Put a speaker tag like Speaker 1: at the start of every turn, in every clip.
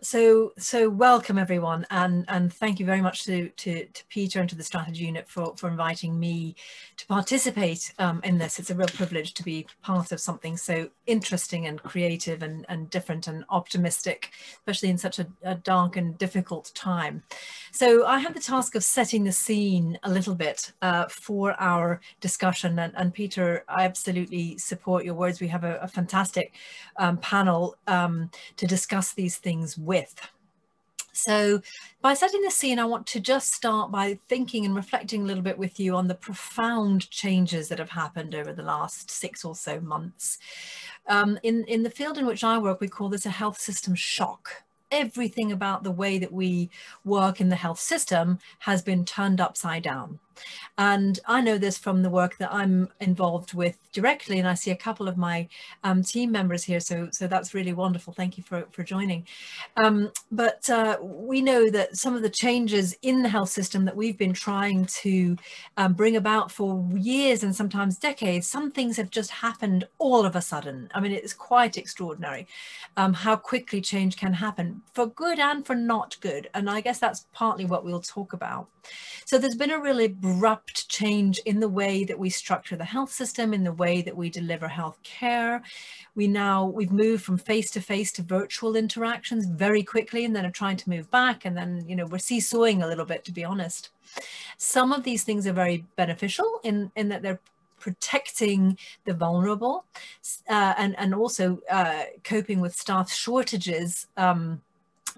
Speaker 1: so so welcome everyone and and thank you very much to to, to peter and to the strategy unit for for inviting me to participate um, in this. It's a real privilege to be part of something so interesting and creative and and different and optimistic especially in such a, a dark and difficult time. So i have the task of setting the scene a little bit uh, for our discussion and, and peter i absolutely support your words. We have a, a fantastic um, panel um, to discuss these things with. So by setting the scene, I want to just start by thinking and reflecting a little bit with you on the profound changes that have happened over the last six or so months. Um, in, in the field in which I work, we call this a health system shock everything about the way that we work in the health system has been turned upside down. And I know this from the work that I'm involved with directly, and I see a couple of my um, team members here, so so that's really wonderful. Thank you for, for joining. Um, but uh, we know that some of the changes in the health system that we've been trying to um, bring about for years and sometimes decades, some things have just happened all of a sudden. I mean, it's quite extraordinary um, how quickly change can happen for good and for not good. And I guess that's partly what we'll talk about. So there's been a really abrupt change in the way that we structure the health system, in the way that we deliver health care. We now, we've moved from face-to-face -to, -face to virtual interactions very quickly and then are trying to move back. And then, you know, we're seesawing a little bit, to be honest. Some of these things are very beneficial in, in that they're protecting the vulnerable uh, and, and also uh, coping with staff shortages um,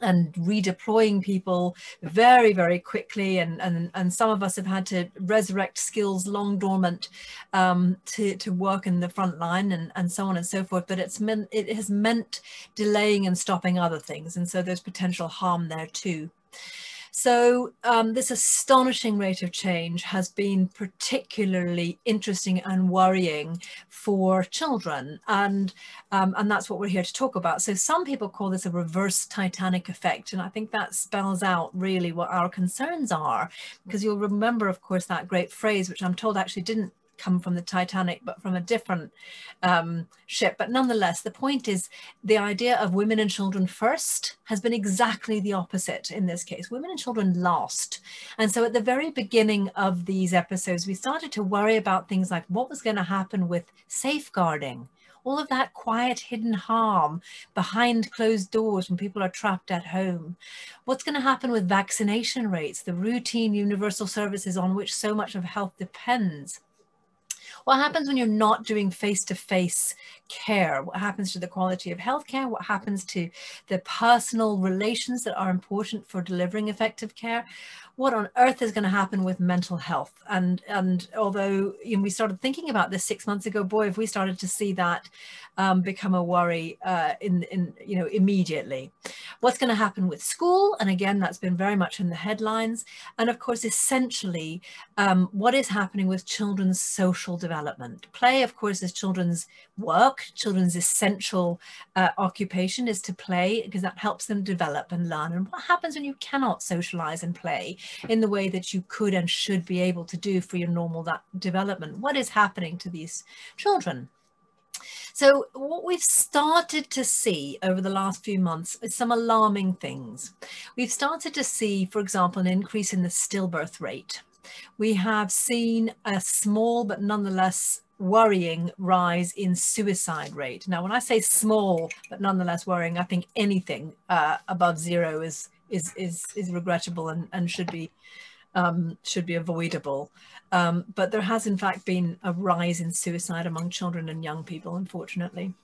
Speaker 1: and redeploying people very, very quickly. And, and, and some of us have had to resurrect skills long dormant um, to, to work in the front line and, and so on and so forth. But it's meant, it has meant delaying and stopping other things. And so there's potential harm there too. So um, this astonishing rate of change has been particularly interesting and worrying for children. And, um, and that's what we're here to talk about. So some people call this a reverse Titanic effect. And I think that spells out really what our concerns are, because you'll remember, of course, that great phrase, which I'm told actually didn't come from the Titanic, but from a different um, ship. But nonetheless, the point is the idea of women and children first has been exactly the opposite in this case. Women and children last. And so at the very beginning of these episodes, we started to worry about things like what was going to happen with safeguarding all of that quiet hidden harm behind closed doors when people are trapped at home. What's going to happen with vaccination rates, the routine universal services on which so much of health depends? What happens when you're not doing face-to-face care? What happens to the quality of healthcare? What happens to the personal relations that are important for delivering effective care? What on earth is going to happen with mental health? And and although you know, we started thinking about this six months ago, boy, if we started to see that um, become a worry uh, in, in, you know, immediately. What's going to happen with school? And again, that's been very much in the headlines. And of course, essentially, um, what is happening with children's social development? Play, of course, is children's work. Children's essential uh, occupation is to play because that helps them develop and learn. And what happens when you cannot socialize and play in the way that you could and should be able to do for your normal that development? What is happening to these children? So what we've started to see over the last few months is some alarming things. We've started to see, for example, an increase in the stillbirth rate. We have seen a small but nonetheless worrying rise in suicide rate. Now, when I say small but nonetheless worrying, I think anything uh, above zero is is is is regrettable and, and should be um, should be avoidable. Um, but there has in fact been a rise in suicide among children and young people, unfortunately.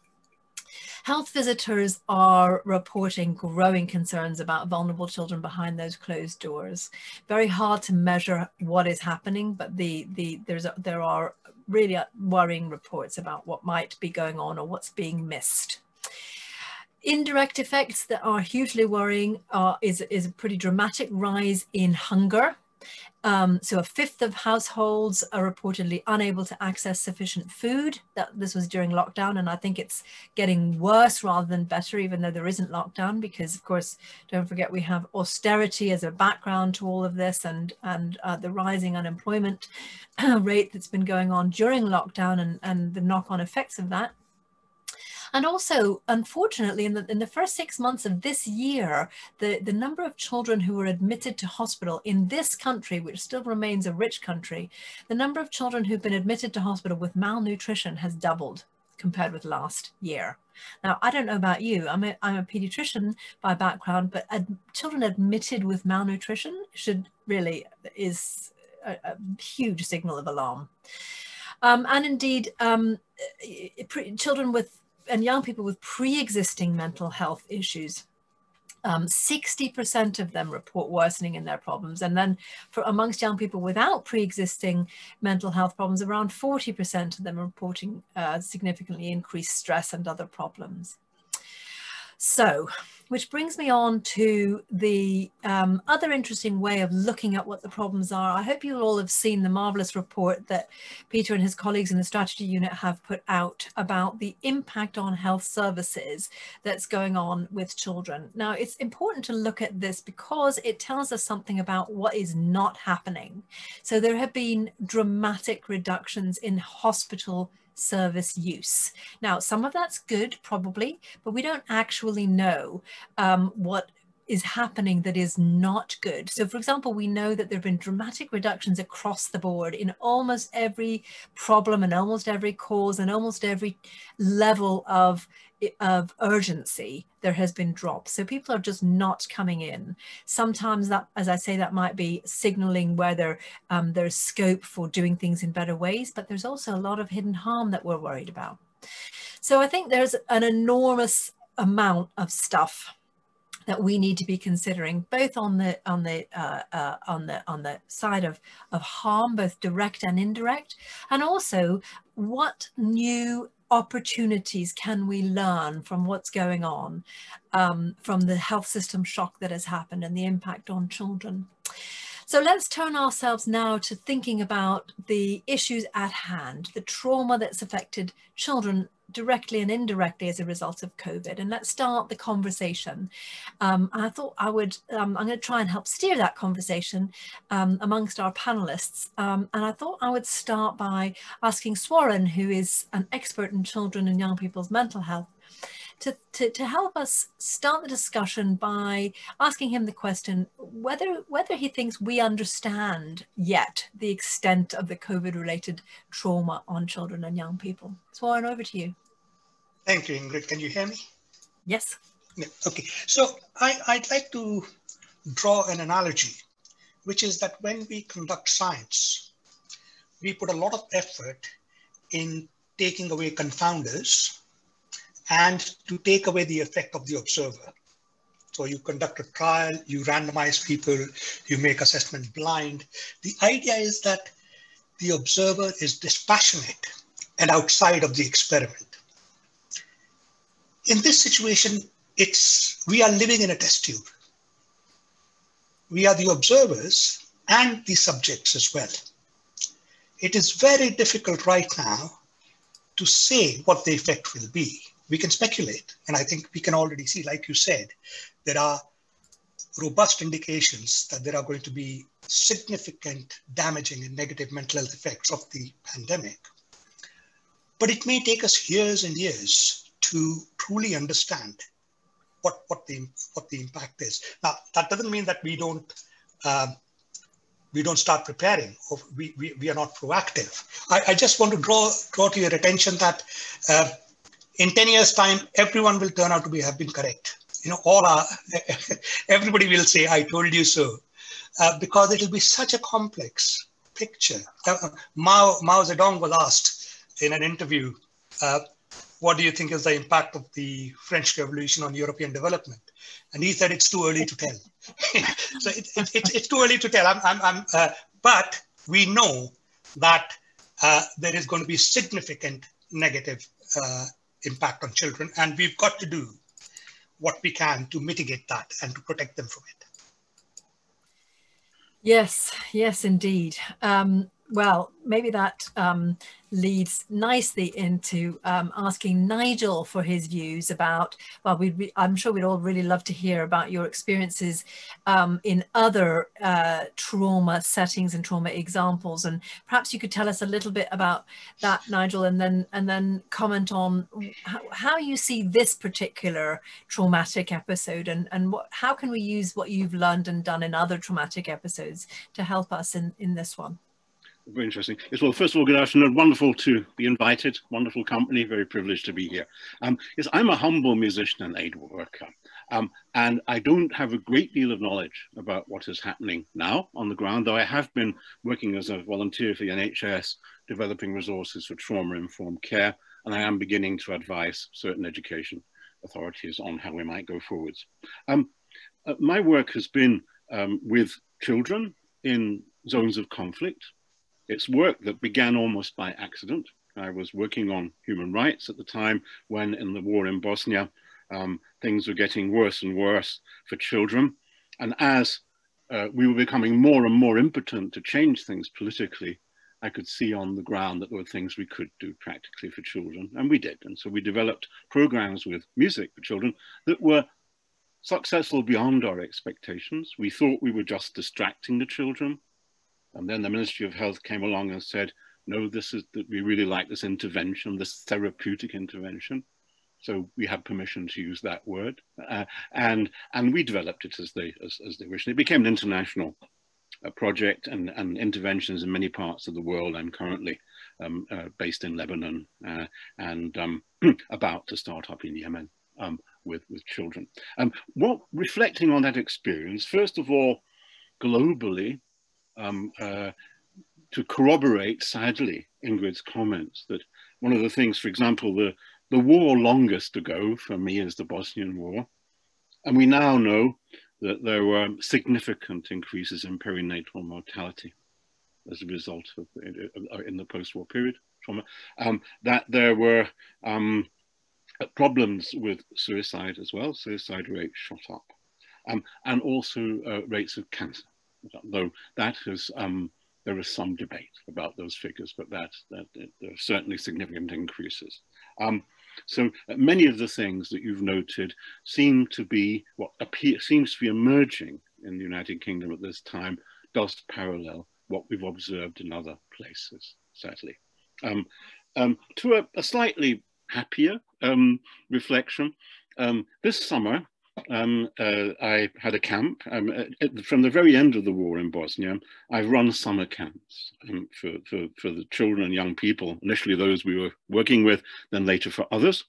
Speaker 1: Health visitors are reporting growing concerns about vulnerable children behind those closed doors. Very hard to measure what is happening, but the, the, there's a, there are really worrying reports about what might be going on or what's being missed. Indirect effects that are hugely worrying are, is, is a pretty dramatic rise in hunger um, so a fifth of households are reportedly unable to access sufficient food. That this was during lockdown, and I think it's getting worse rather than better, even though there isn't lockdown, because of course, don't forget we have austerity as a background to all of this, and and uh, the rising unemployment rate that's been going on during lockdown, and and the knock-on effects of that. And also, unfortunately, in the, in the first six months of this year, the, the number of children who were admitted to hospital in this country, which still remains a rich country, the number of children who've been admitted to hospital with malnutrition has doubled compared with last year. Now, I don't know about you, I'm a, I'm a pediatrician by background, but ad children admitted with malnutrition should really is a, a huge signal of alarm. Um, and indeed, um, children with and young people with pre-existing mental health issues 60% um, of them report worsening in their problems. And then for amongst young people without pre-existing mental health problems, around 40% of them are reporting uh, significantly increased stress and other problems. So which brings me on to the um, other interesting way of looking at what the problems are. I hope you all have seen the marvelous report that Peter and his colleagues in the strategy unit have put out about the impact on health services that's going on with children. Now, it's important to look at this because it tells us something about what is not happening. So there have been dramatic reductions in hospital service use. Now, some of that's good, probably, but we don't actually know um, what is happening that is not good. So for example, we know that there have been dramatic reductions across the board in almost every problem and almost every cause and almost every level of of urgency, there has been drops. So people are just not coming in. Sometimes that, as I say, that might be signaling whether um, there's scope for doing things in better ways, but there's also a lot of hidden harm that we're worried about. So I think there's an enormous amount of stuff that we need to be considering both on the on the uh, uh, on the on the side of of harm both direct and indirect and also what new opportunities can we learn from what's going on um, from the health system shock that has happened and the impact on children. So let's turn ourselves now to thinking about the issues at hand, the trauma that's affected children directly and indirectly as a result of COVID. And let's start the conversation. Um, I thought I would, um, I'm going to try and help steer that conversation um, amongst our panelists. Um, and I thought I would start by asking Swaran, who is an expert in children and young people's mental health, to, to, to help us start the discussion by asking him the question whether whether he thinks we understand yet the extent of the COVID related trauma on children and young people. Swaran, over to you.
Speaker 2: Thank you, Ingrid. Can you hear me?
Speaker 1: Yes.
Speaker 2: Yeah, okay. So I, I'd like to draw an analogy, which is that when we conduct science, we put a lot of effort in taking away confounders and to take away the effect of the observer. So you conduct a trial, you randomize people, you make assessment blind. The idea is that the observer is dispassionate and outside of the experiment in this situation, it's we are living in a test tube. We are the observers and the subjects as well. It is very difficult right now to say what the effect will be. We can speculate, and I think we can already see, like you said, there are robust indications that there are going to be significant damaging and negative mental health effects of the pandemic. But it may take us years and years to truly understand what what the what the impact is. Now that doesn't mean that we don't um, we don't start preparing or we, we, we are not proactive. I, I just want to draw draw to your attention that uh, in 10 years time everyone will turn out to be have been correct. You know all our everybody will say I told you so uh, because it will be such a complex picture. Uh, Mao Mao Zedong was asked in an interview uh, what do you think is the impact of the French Revolution on European development? And he said, it's too early to tell. so it, it, it, it's too early to tell. I'm, I'm, I'm, uh, but we know that uh, there is going to be significant negative uh, impact on children, and we've got to do what we can to mitigate that and to protect them from it.
Speaker 1: Yes, yes, indeed. Um, well, maybe that um, leads nicely into um, asking Nigel for his views about, well, we I'm sure we'd all really love to hear about your experiences um, in other uh, trauma settings and trauma examples. And perhaps you could tell us a little bit about that, Nigel, and then and then comment on how, how you see this particular traumatic episode and, and what, how can we use what you've learned and done in other traumatic episodes to help us in, in this one?
Speaker 3: Very interesting. Yes, well, first of all, good afternoon. Wonderful to be invited. Wonderful company. Very privileged to be here. Um, yes, I'm a humble musician and aid worker. Um, and I don't have a great deal of knowledge about what is happening now on the ground, though I have been working as a volunteer for the NHS, developing resources for trauma-informed care, and I am beginning to advise certain education authorities on how we might go forwards. Um, uh, my work has been um, with children in zones of conflict, it's work that began almost by accident. I was working on human rights at the time when in the war in Bosnia, um, things were getting worse and worse for children. And as uh, we were becoming more and more impotent to change things politically, I could see on the ground that there were things we could do practically for children, and we did. And so we developed programs with music for children that were successful beyond our expectations. We thought we were just distracting the children. And then the Ministry of Health came along and said, no, this is that we really like this intervention, this therapeutic intervention. So we have permission to use that word, uh, and and we developed it as they as, as they wished. It became an international uh, project and, and interventions in many parts of the world. I'm currently um, uh, based in Lebanon uh, and um, about to start up in Yemen um, with with children. Um, what reflecting on that experience, first of all, globally, um, uh, to corroborate, sadly, Ingrid's comments that one of the things, for example, the, the war longest ago for me is the Bosnian War. And we now know that there were significant increases in perinatal mortality as a result of in the post-war period. Trauma, um, that there were um, problems with suicide as well, suicide rates shot up, um, and also uh, rates of cancer though that is, um, there is some debate about those figures, but that, that there are certainly significant increases. Um, so uh, many of the things that you've noted seem to be what appear, seems to be emerging in the United Kingdom at this time does parallel what we've observed in other places, sadly. Um, um, to a, a, slightly happier um, reflection, um, this summer um, uh, I had a camp. Um, at, from the very end of the war in Bosnia, I've run summer camps um, for, for, for the children and young people, initially those we were working with, then later for others,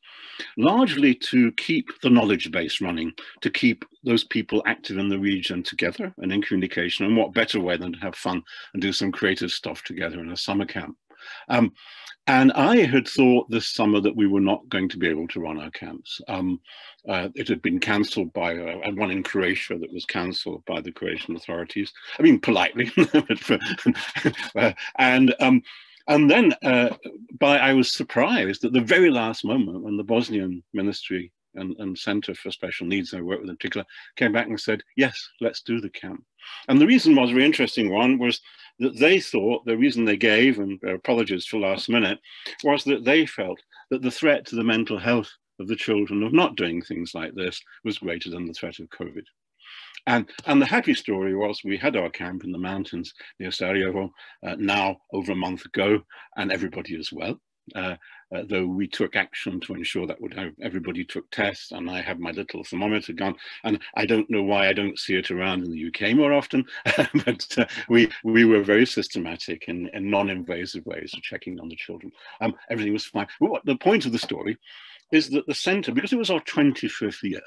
Speaker 3: largely to keep the knowledge base running, to keep those people active in the region together and in communication. And what better way than to have fun and do some creative stuff together in a summer camp. And I had thought this summer that we were not going to be able to run our camps. Um, uh, it had been cancelled by uh, one in Croatia that was cancelled by the Croatian authorities. I mean, politely, uh, and um, and then uh, by I was surprised at the very last moment when the Bosnian Ministry and, and Center for Special Needs I work with in particular came back and said, yes, let's do the camp. And the reason was a very interesting one was that they thought the reason they gave, and apologies for last minute, was that they felt that the threat to the mental health of the children of not doing things like this was greater than the threat of COVID. And, and the happy story was we had our camp in the mountains near Sarajevo uh, now over a month ago, and everybody is well. Uh, uh, though we took action to ensure that would have, everybody took tests and I have my little thermometer gun and I don't know why I don't see it around in the UK more often, but uh, we, we were very systematic in, in non-invasive ways of checking on the children. Um, everything was fine. Well, what, the point of the story is that the center, because it was our 25th year,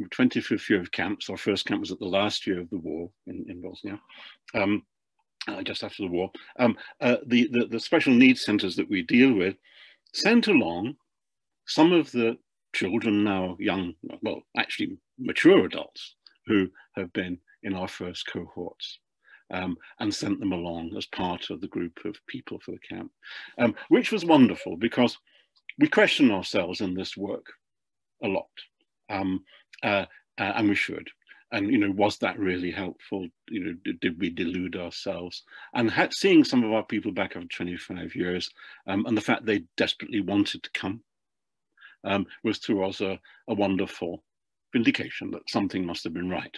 Speaker 3: 25th year of camps, our first camp was at the last year of the war in, in Bosnia, um, uh, just after the war, um, uh, the, the, the, special needs centers that we deal with sent along some of the children now young, well, actually mature adults who have been in our first cohorts. Um, and sent them along as part of the group of people for the camp, um, which was wonderful because we question ourselves in this work a lot, um, uh, uh, and we should. And you know was that really helpful? You know did, did we delude ourselves? And had, seeing some of our people back after 25 years um, and the fact they desperately wanted to come um, was to us a, a wonderful vindication that something must have been right.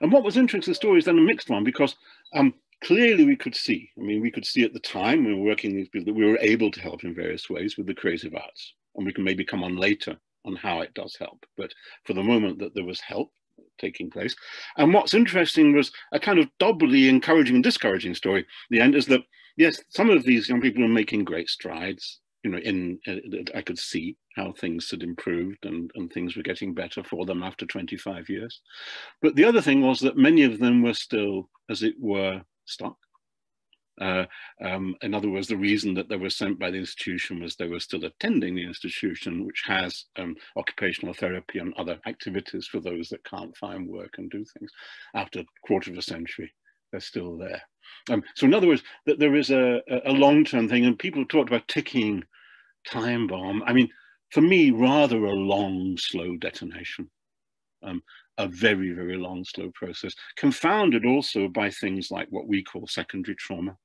Speaker 3: And what was interesting the story is then a mixed one because um, clearly we could see i mean we could see at the time we were working these people that we were able to help in various ways with the creative arts. And we can maybe come on later on how it does help. But for the moment that there was help taking place. And what's interesting was a kind of doubly encouraging and discouraging story. The end is that, yes, some of these young people are making great strides. You know, in uh, I could see how things had improved and, and things were getting better for them after 25 years. But the other thing was that many of them were still, as it were, stuck uh, um, in other words, the reason that they were sent by the institution was they were still attending the institution, which has um, occupational therapy and other activities for those that can't find work and do things. After a quarter of a century, they're still there. Um, so in other words, that there is a, a long-term thing, and people talked about ticking time bomb. I mean, for me, rather a long, slow detonation. Um, a very, very long, slow process, confounded also by things like what we call secondary trauma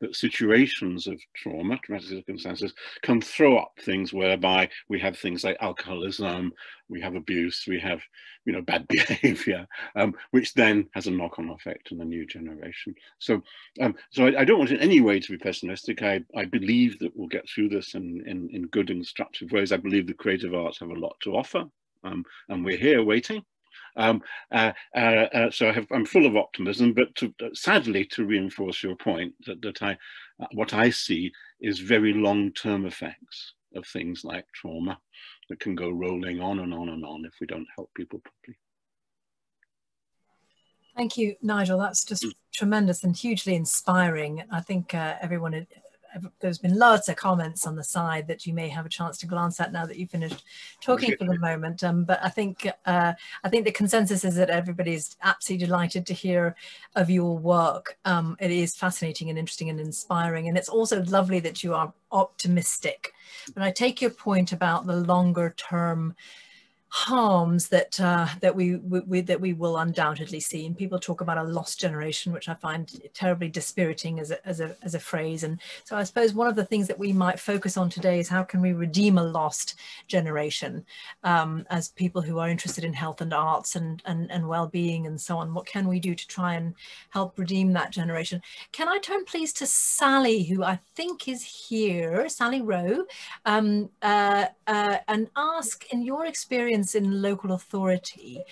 Speaker 3: that situations of trauma, traumatic circumstances, can throw up things whereby we have things like alcoholism, we have abuse, we have, you know, bad behavior, um, which then has a knock-on effect on the new generation. So, um, so I, I, don't want in any way to be pessimistic. I, I believe that we'll get through this in, in, in good and constructive ways. I believe the creative arts have a lot to offer, um, and we're here waiting. Um, uh, uh, uh, so I am full of optimism, but to, uh, sadly, to reinforce your point, that, that I, uh, what I see is very long-term effects of things like trauma that can go rolling on and on and on if we don't help people properly.
Speaker 1: Thank you, Nigel. That's just mm. tremendous and hugely inspiring. I think uh, everyone there's been lots of comments on the side that you may have a chance to glance at now that you've finished talking for the moment. Um, but I think uh, I think the consensus is that everybody's absolutely delighted to hear of your work. Um, it is fascinating and interesting and inspiring, and it's also lovely that you are optimistic. But I take your point about the longer term harms that uh, that we, we, that we will undoubtedly see. And people talk about a lost generation, which I find terribly dispiriting as a, as a as a phrase. And so I suppose one of the things that we might focus on today is how can we redeem a lost generation um, as people who are interested in health and arts and and and well-being and so on. What can we do to try and help redeem that generation? Can I turn please to Sally, who I think is here, Sally Rowe, um, uh, uh, and ask in your experience in local authority,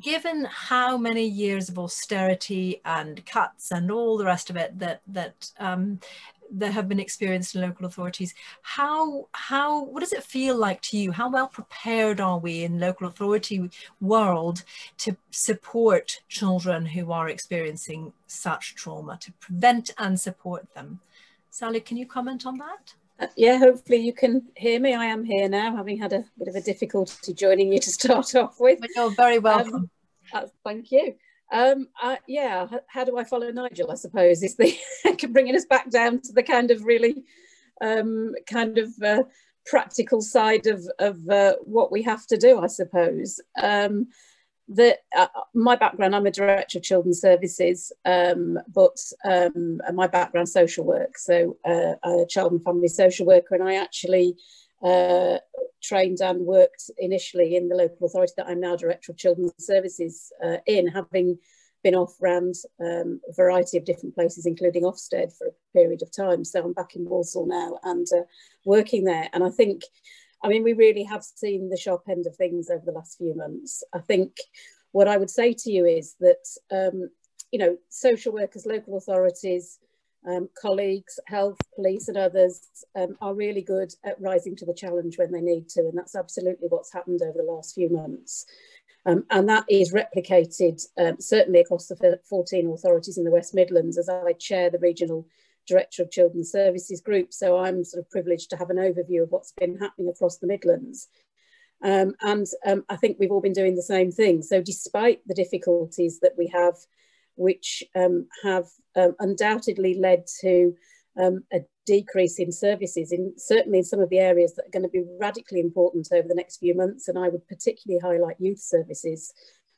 Speaker 1: given how many years of austerity and cuts and all the rest of it that that um, have been experienced in local authorities, how how what does it feel like to you? How well prepared are we in local authority world to support children who are experiencing such trauma, to prevent and support them? Sally, can you comment on that?
Speaker 4: Uh, yeah, hopefully you can hear me. I am here now, having had a bit of a difficulty joining you to start off with.
Speaker 1: But you're very welcome. Um,
Speaker 4: uh, thank you. Um, uh, yeah, how do I follow Nigel? I suppose is the bringing us back down to the kind of really um, kind of uh, practical side of of uh, what we have to do. I suppose. Um, that uh, my background, I'm a director of children's services, um, but um, my background social work, so uh, a child and family social worker, and I actually uh, trained and worked initially in the local authority that I'm now director of children's services uh, in, having been off around um, a variety of different places, including Ofsted for a period of time. So I'm back in Walsall now and uh, working there, and I think I mean, we really have seen the sharp end of things over the last few months. I think what I would say to you is that, um, you know, social workers, local authorities, um, colleagues, health, police and others um, are really good at rising to the challenge when they need to. And that's absolutely what's happened over the last few months. Um, and that is replicated um, certainly across the 14 authorities in the West Midlands as I chair the regional Director of Children's Services Group, so I'm sort of privileged to have an overview of what's been happening across the Midlands. Um, and um, I think we've all been doing the same thing. So despite the difficulties that we have, which um, have um, undoubtedly led to um, a decrease in services, in certainly in some of the areas that are going to be radically important over the next few months, and I would particularly highlight youth services,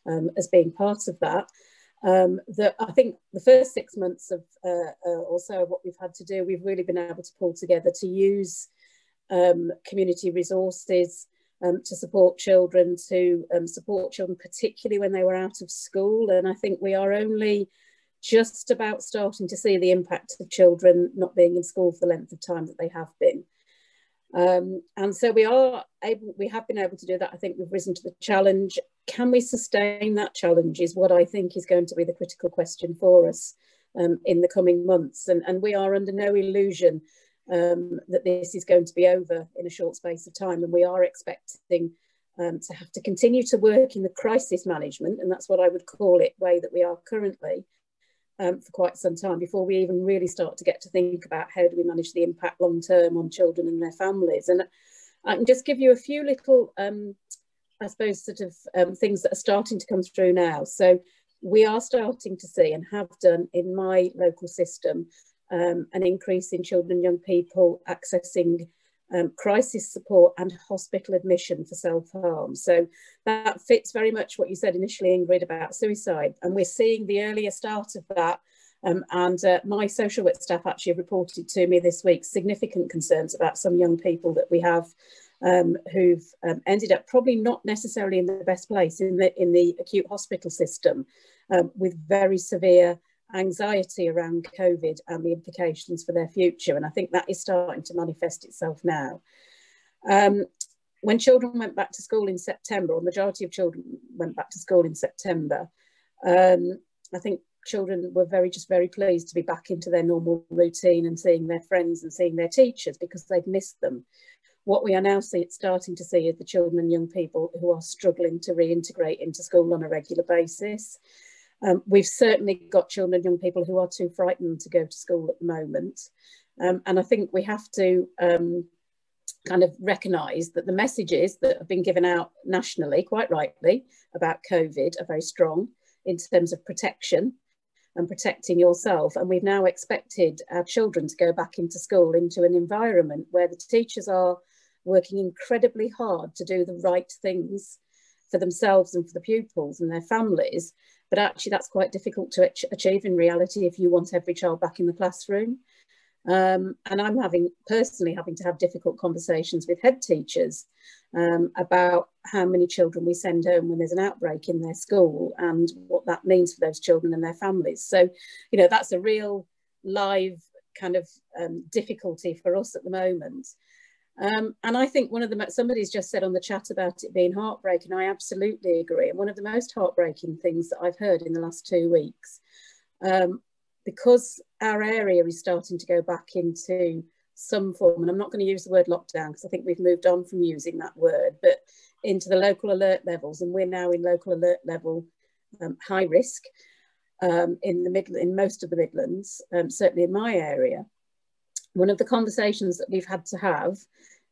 Speaker 4: um, as being part of that. Um, I think the first six months of uh, uh, or so of what we've had to do, we've really been able to pull together to use um, community resources um, to support children, to um, support children, particularly when they were out of school. And I think we are only just about starting to see the impact of children not being in school for the length of time that they have been. Um, and so we are able, we have been able to do that. I think we've risen to the challenge. Can we sustain that challenge is what I think is going to be the critical question for us um, in the coming months. And, and we are under no illusion um, that this is going to be over in a short space of time. And we are expecting um, to have to continue to work in the crisis management, and that's what I would call it, way that we are currently, um, for quite some time before we even really start to get to think about how do we manage the impact long term on children and their families. And I can just give you a few little, um, I suppose, sort of um, things that are starting to come through now. So we are starting to see and have done in my local system um, an increase in children and young people accessing um, crisis support and hospital admission for self-harm. So that fits very much what you said initially, Ingrid, about suicide. And we're seeing the earlier start of that. Um, and uh, my social work staff actually reported to me this week significant concerns about some young people that we have um, who've um, ended up probably not necessarily in the best place in the, in the acute hospital system um, with very severe anxiety around COVID and the implications for their future. And I think that is starting to manifest itself now. Um, when children went back to school in September, or majority of children went back to school in September, um, I think children were very just very pleased to be back into their normal routine and seeing their friends and seeing their teachers because they'd missed them. What we are now see, starting to see is the children and young people who are struggling to reintegrate into school on a regular basis. Um, we've certainly got children and young people who are too frightened to go to school at the moment. Um, and I think we have to um, kind of recognise that the messages that have been given out nationally, quite rightly, about COVID are very strong in terms of protection and protecting yourself. And we've now expected our children to go back into school into an environment where the teachers are working incredibly hard to do the right things for themselves and for the pupils and their families but actually, that's quite difficult to achieve in reality if you want every child back in the classroom. Um, and I'm having personally having to have difficult conversations with head teachers um, about how many children we send home when there's an outbreak in their school and what that means for those children and their families. So, you know, that's a real live kind of um, difficulty for us at the moment. Um, and I think one of the, somebody's just said on the chat about it being heartbreaking. I absolutely agree. And one of the most heartbreaking things that I've heard in the last two weeks, um, because our area is starting to go back into some form, and I'm not going to use the word lockdown because I think we've moved on from using that word, but into the local alert levels. And we're now in local alert level um, high risk um, in the mid, in most of the Midlands, um, certainly in my area one of the conversations that we've had to have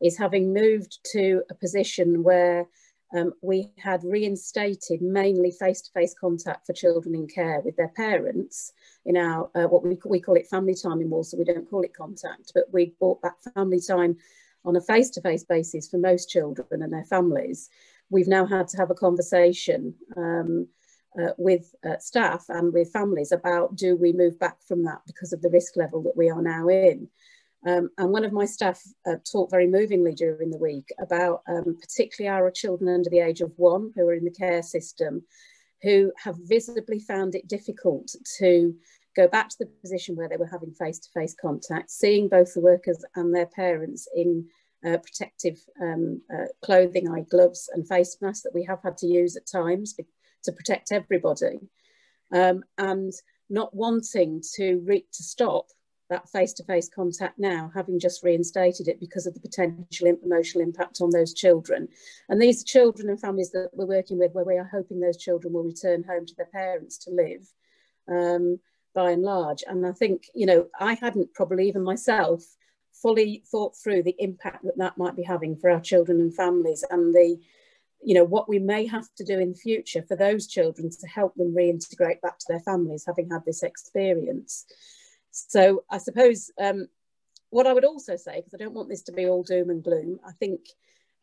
Speaker 4: is having moved to a position where um, we had reinstated mainly face-to-face contact for children in care with their parents in our uh, what we, we call it family time in Walsall. We don't call it contact, but we brought back family time on a face-to-face basis for most children and their families. We've now had to have a conversation um, uh, with uh, staff and with families about do we move back from that because of the risk level that we are now in. Um, and one of my staff uh, talked very movingly during the week about um, particularly our children under the age of one who are in the care system, who have visibly found it difficult to go back to the position where they were having face-to-face -face contact, seeing both the workers and their parents in uh, protective um, uh, clothing, eye gloves and face masks that we have had to use at times to protect everybody, um, and not wanting to, re- to stop that face-to-face contact now, having just reinstated it because of the potential emotional impact on those children. And these children and families that we're working with, where we are hoping those children will return home to their parents to live, um, by and large. And I think, you know, I hadn't probably even myself fully thought through the impact that that might be having for our children and families and the, you know, what we may have to do in the future for those children to help them reintegrate back to their families, having had this experience. So I suppose um, what I would also say, because I don't want this to be all doom and gloom, I think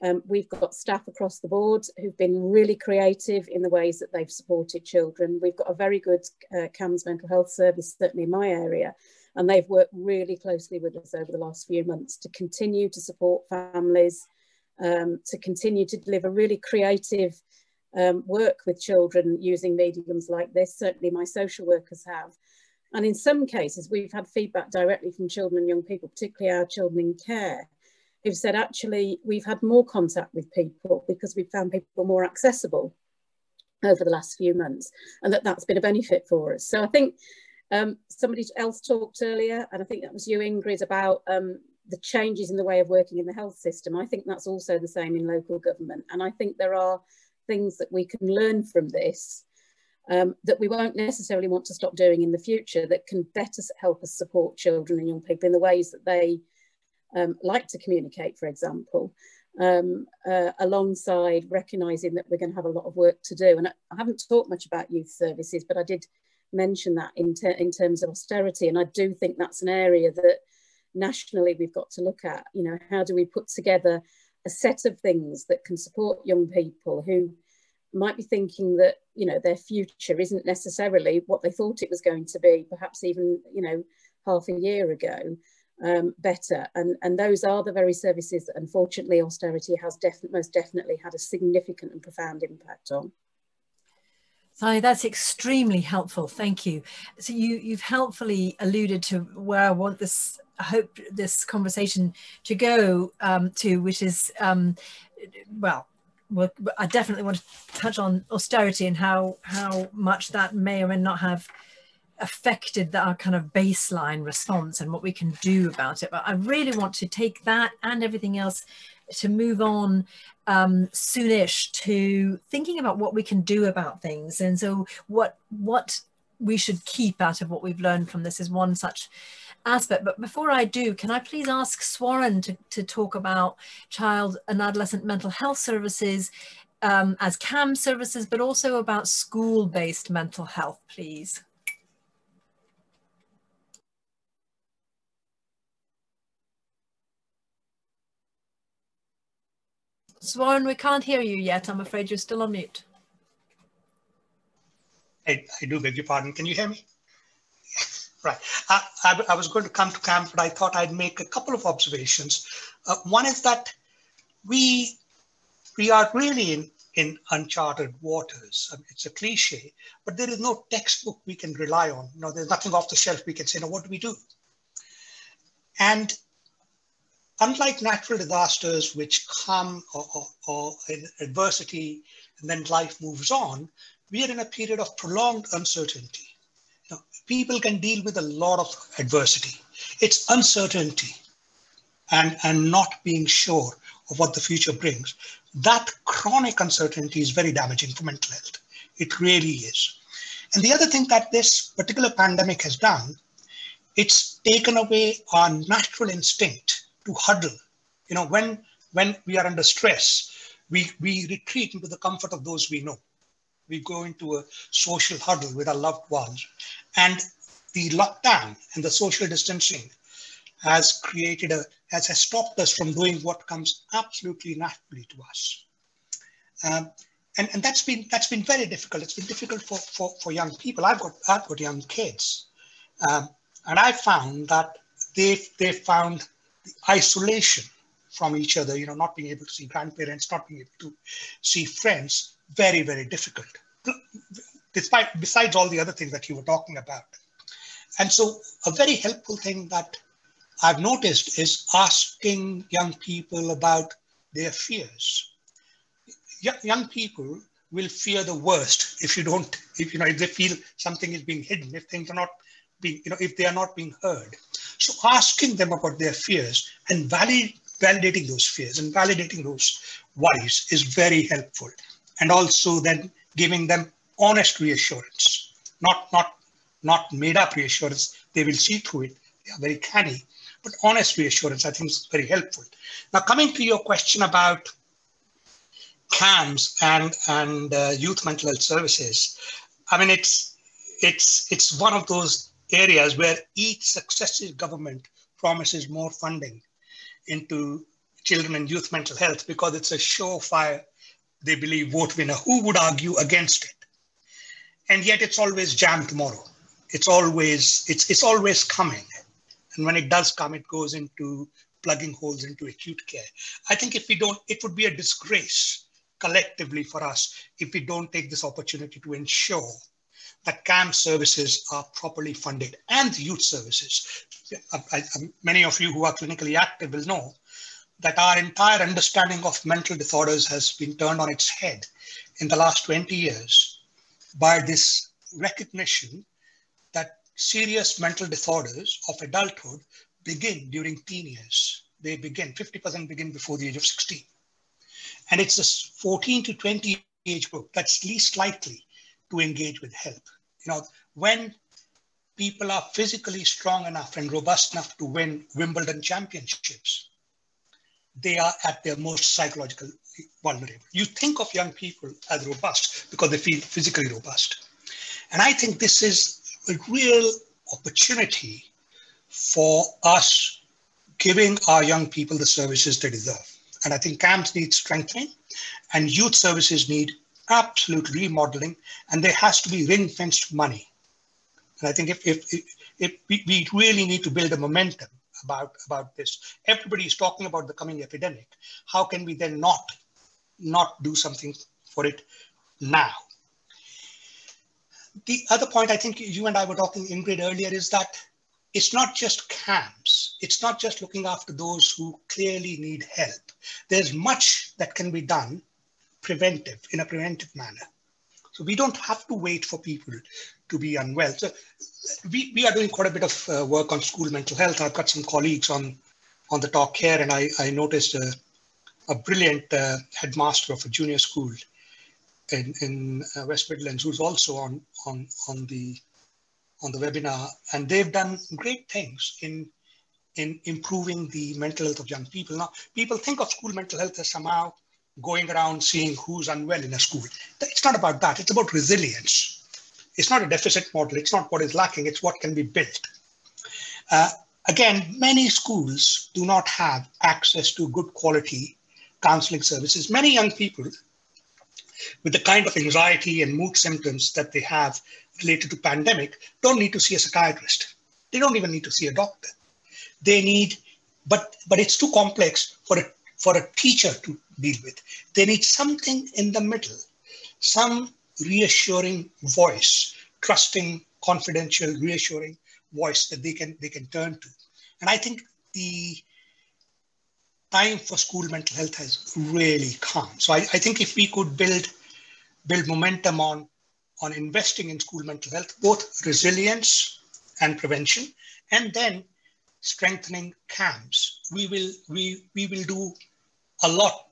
Speaker 4: Um, we've got staff across the board who've been really creative in the ways that they've supported children. We've got a very good uh, CAMHS mental health service, certainly in my area, and they've worked really closely with us over the last few months to continue to support families, um, to continue to deliver really creative um, work with children using mediums like this. Certainly my social workers have. And in some cases, we've had feedback directly from children and young people, particularly our children in care, who've said, actually, we've had more contact with people because we've found people more accessible over the last few months and that that's been a benefit for us. So I think um, somebody else talked earlier, and I think that was you, Ingrid, about um, the changes in the way of working in the health system. I think that's also the same in local government. And I think there are things that we can learn from this um, that we won't necessarily want to stop doing in the future that can better help us support children and young people in the ways that they um, like to communicate, for example, um, uh, alongside recognising that we're going to have a lot of work to do. And I, I, haven't talked much about youth services, but I did mention that in, ter in terms of austerity. And I do think that's an area that nationally we've got to look at. You know, how do we put together a set of things that can support young people who might be thinking that, you know, their future isn't necessarily what they thought it was going to be, perhaps even, you know, half a year ago um, better. And, and those are the very services that unfortunately austerity has def most definitely had a significant and profound impact on.
Speaker 1: Sally, that's extremely helpful. Thank you. So you, you've helpfully alluded to where I want this, I hope this conversation to go um, to, which is, um, well, well, I definitely want to touch on austerity and how, how much that may or may not have affected our kind of baseline response and what we can do about it. But I really want to take that and everything else to move on um, soonish to thinking about what we can do about things. And so what what we should keep out of what we've learned from this is one such aspect. But before I do, can I please ask Swaran to, to talk about child and adolescent mental health services um, as CAMHS services, but also about school-based mental health, please? Swaran, we can't hear you yet. I'm afraid you're still on mute.
Speaker 2: I, I do beg your pardon. Can you hear me? right. I, I, I, was going to come to camp, but I thought I'd make a couple of observations. Uh, one is that we we are really in, in uncharted waters. I mean, it's a cliche, but there is no textbook we can rely on. You know, there's nothing off the shelf we can say, now what do we do? And unlike natural disasters, which come or, or, or adversity and then life moves on, we are in a period of prolonged uncertainty. People can deal with a lot of adversity. It's uncertainty and, and not being sure of what the future brings. That chronic uncertainty is very damaging for mental health. It really is. And the other thing that this particular pandemic has done, it's taken away our natural instinct to huddle. You know, when when we are under stress, we, we retreat into the comfort of those we know. We go into a social huddle with our loved ones. And the lockdown and the social distancing has created a, has, has stopped us from doing what comes absolutely naturally to us. Um, and, and that's been that's been very difficult. It's been difficult for, for, for young people. I've got I've got young kids, um, and I found that they've they found isolation from each other, you know, not being able to see grandparents, not being able to see friends, very, very difficult. Despite, besides all the other things that you were talking about. And so a very helpful thing that I've noticed is asking young people about their fears. Young people will fear the worst if you don't, if you know, if they feel something is being hidden, if things are not being, you know, if they are not being heard. So asking them about their fears and valid, validating those fears and validating those worries is very helpful. And also then giving them honest reassurance, not, not, not made up reassurance. They will see through it. They are very canny, but honest reassurance I think is very helpful. Now coming to your question about CAMHS and, and uh, youth mental health services, I mean, it's, it's, it's one of those areas where each successive government promises more funding into children and youth mental health because it's a surefire, they believe, vote winner. Who would argue against it? And yet it's always jam tomorrow. It's always, it's, it's always coming. And when it does come, it goes into plugging holes into acute care. I think if we don't, it would be a disgrace collectively for us if we don't take this opportunity to ensure that CAMHS services are properly funded and youth services. Uh, I, I, many of you who are clinically active will know that our entire understanding of mental disorders has been turned on its head in the last 20 years by this recognition that serious mental disorders of adulthood begin during teen years. They begin, 50% begin before the age of 16. And it's this 14 to 20 age group that's least likely to engage with help. You know, when people are physically strong enough and robust enough to win Wimbledon championships, they are at their most psychologically vulnerable. You think of young people as robust because they feel physically robust. And I think this is a real opportunity for us giving our young people the services they deserve. And I think CAMHS need strengthening and youth services need absolute remodeling and there has to be ring fenced money. And I think if, if, if, if we, we really need to build a momentum about, about this. Everybody is talking about the coming epidemic. How can we then not, not do something for it now? The other point I think you and I were talking, Ingrid, earlier is that it's not just CAMHS. It's not just looking after those who clearly need help. There's much that can be done preventive, in a preventive manner. So we don't have to wait for people to be unwell. So we, we are doing quite a bit of uh, work on school mental health. I've got some colleagues on, on the talk here, and I, I noticed a, a brilliant uh, headmaster of a junior school in, in uh, West Midlands who's also on, on, on the on the webinar, and they've done great things in in improving the mental health of young people. Now, people think of school mental health as somehow going around seeing who's unwell in a school. It's not about that. It's about resilience. It's not a deficit model. It's not what is lacking. It's what can be built. Uh, again, many schools do not have access to good quality counseling services. Many young people with the kind of anxiety and mood symptoms that they have related to pandemic don't need to see a psychiatrist. They don't even need to see a doctor. They need, but but it's too complex for a for a teacher to deal with. They need something in the middle, some reassuring voice, trusting, confidential, reassuring voice that they can they can turn to. And I think the time for school mental health has really come. So I, I think if we could build build momentum on on investing in school mental health, both resilience and prevention, and then strengthening CAMHS. We will, we, we will do a lot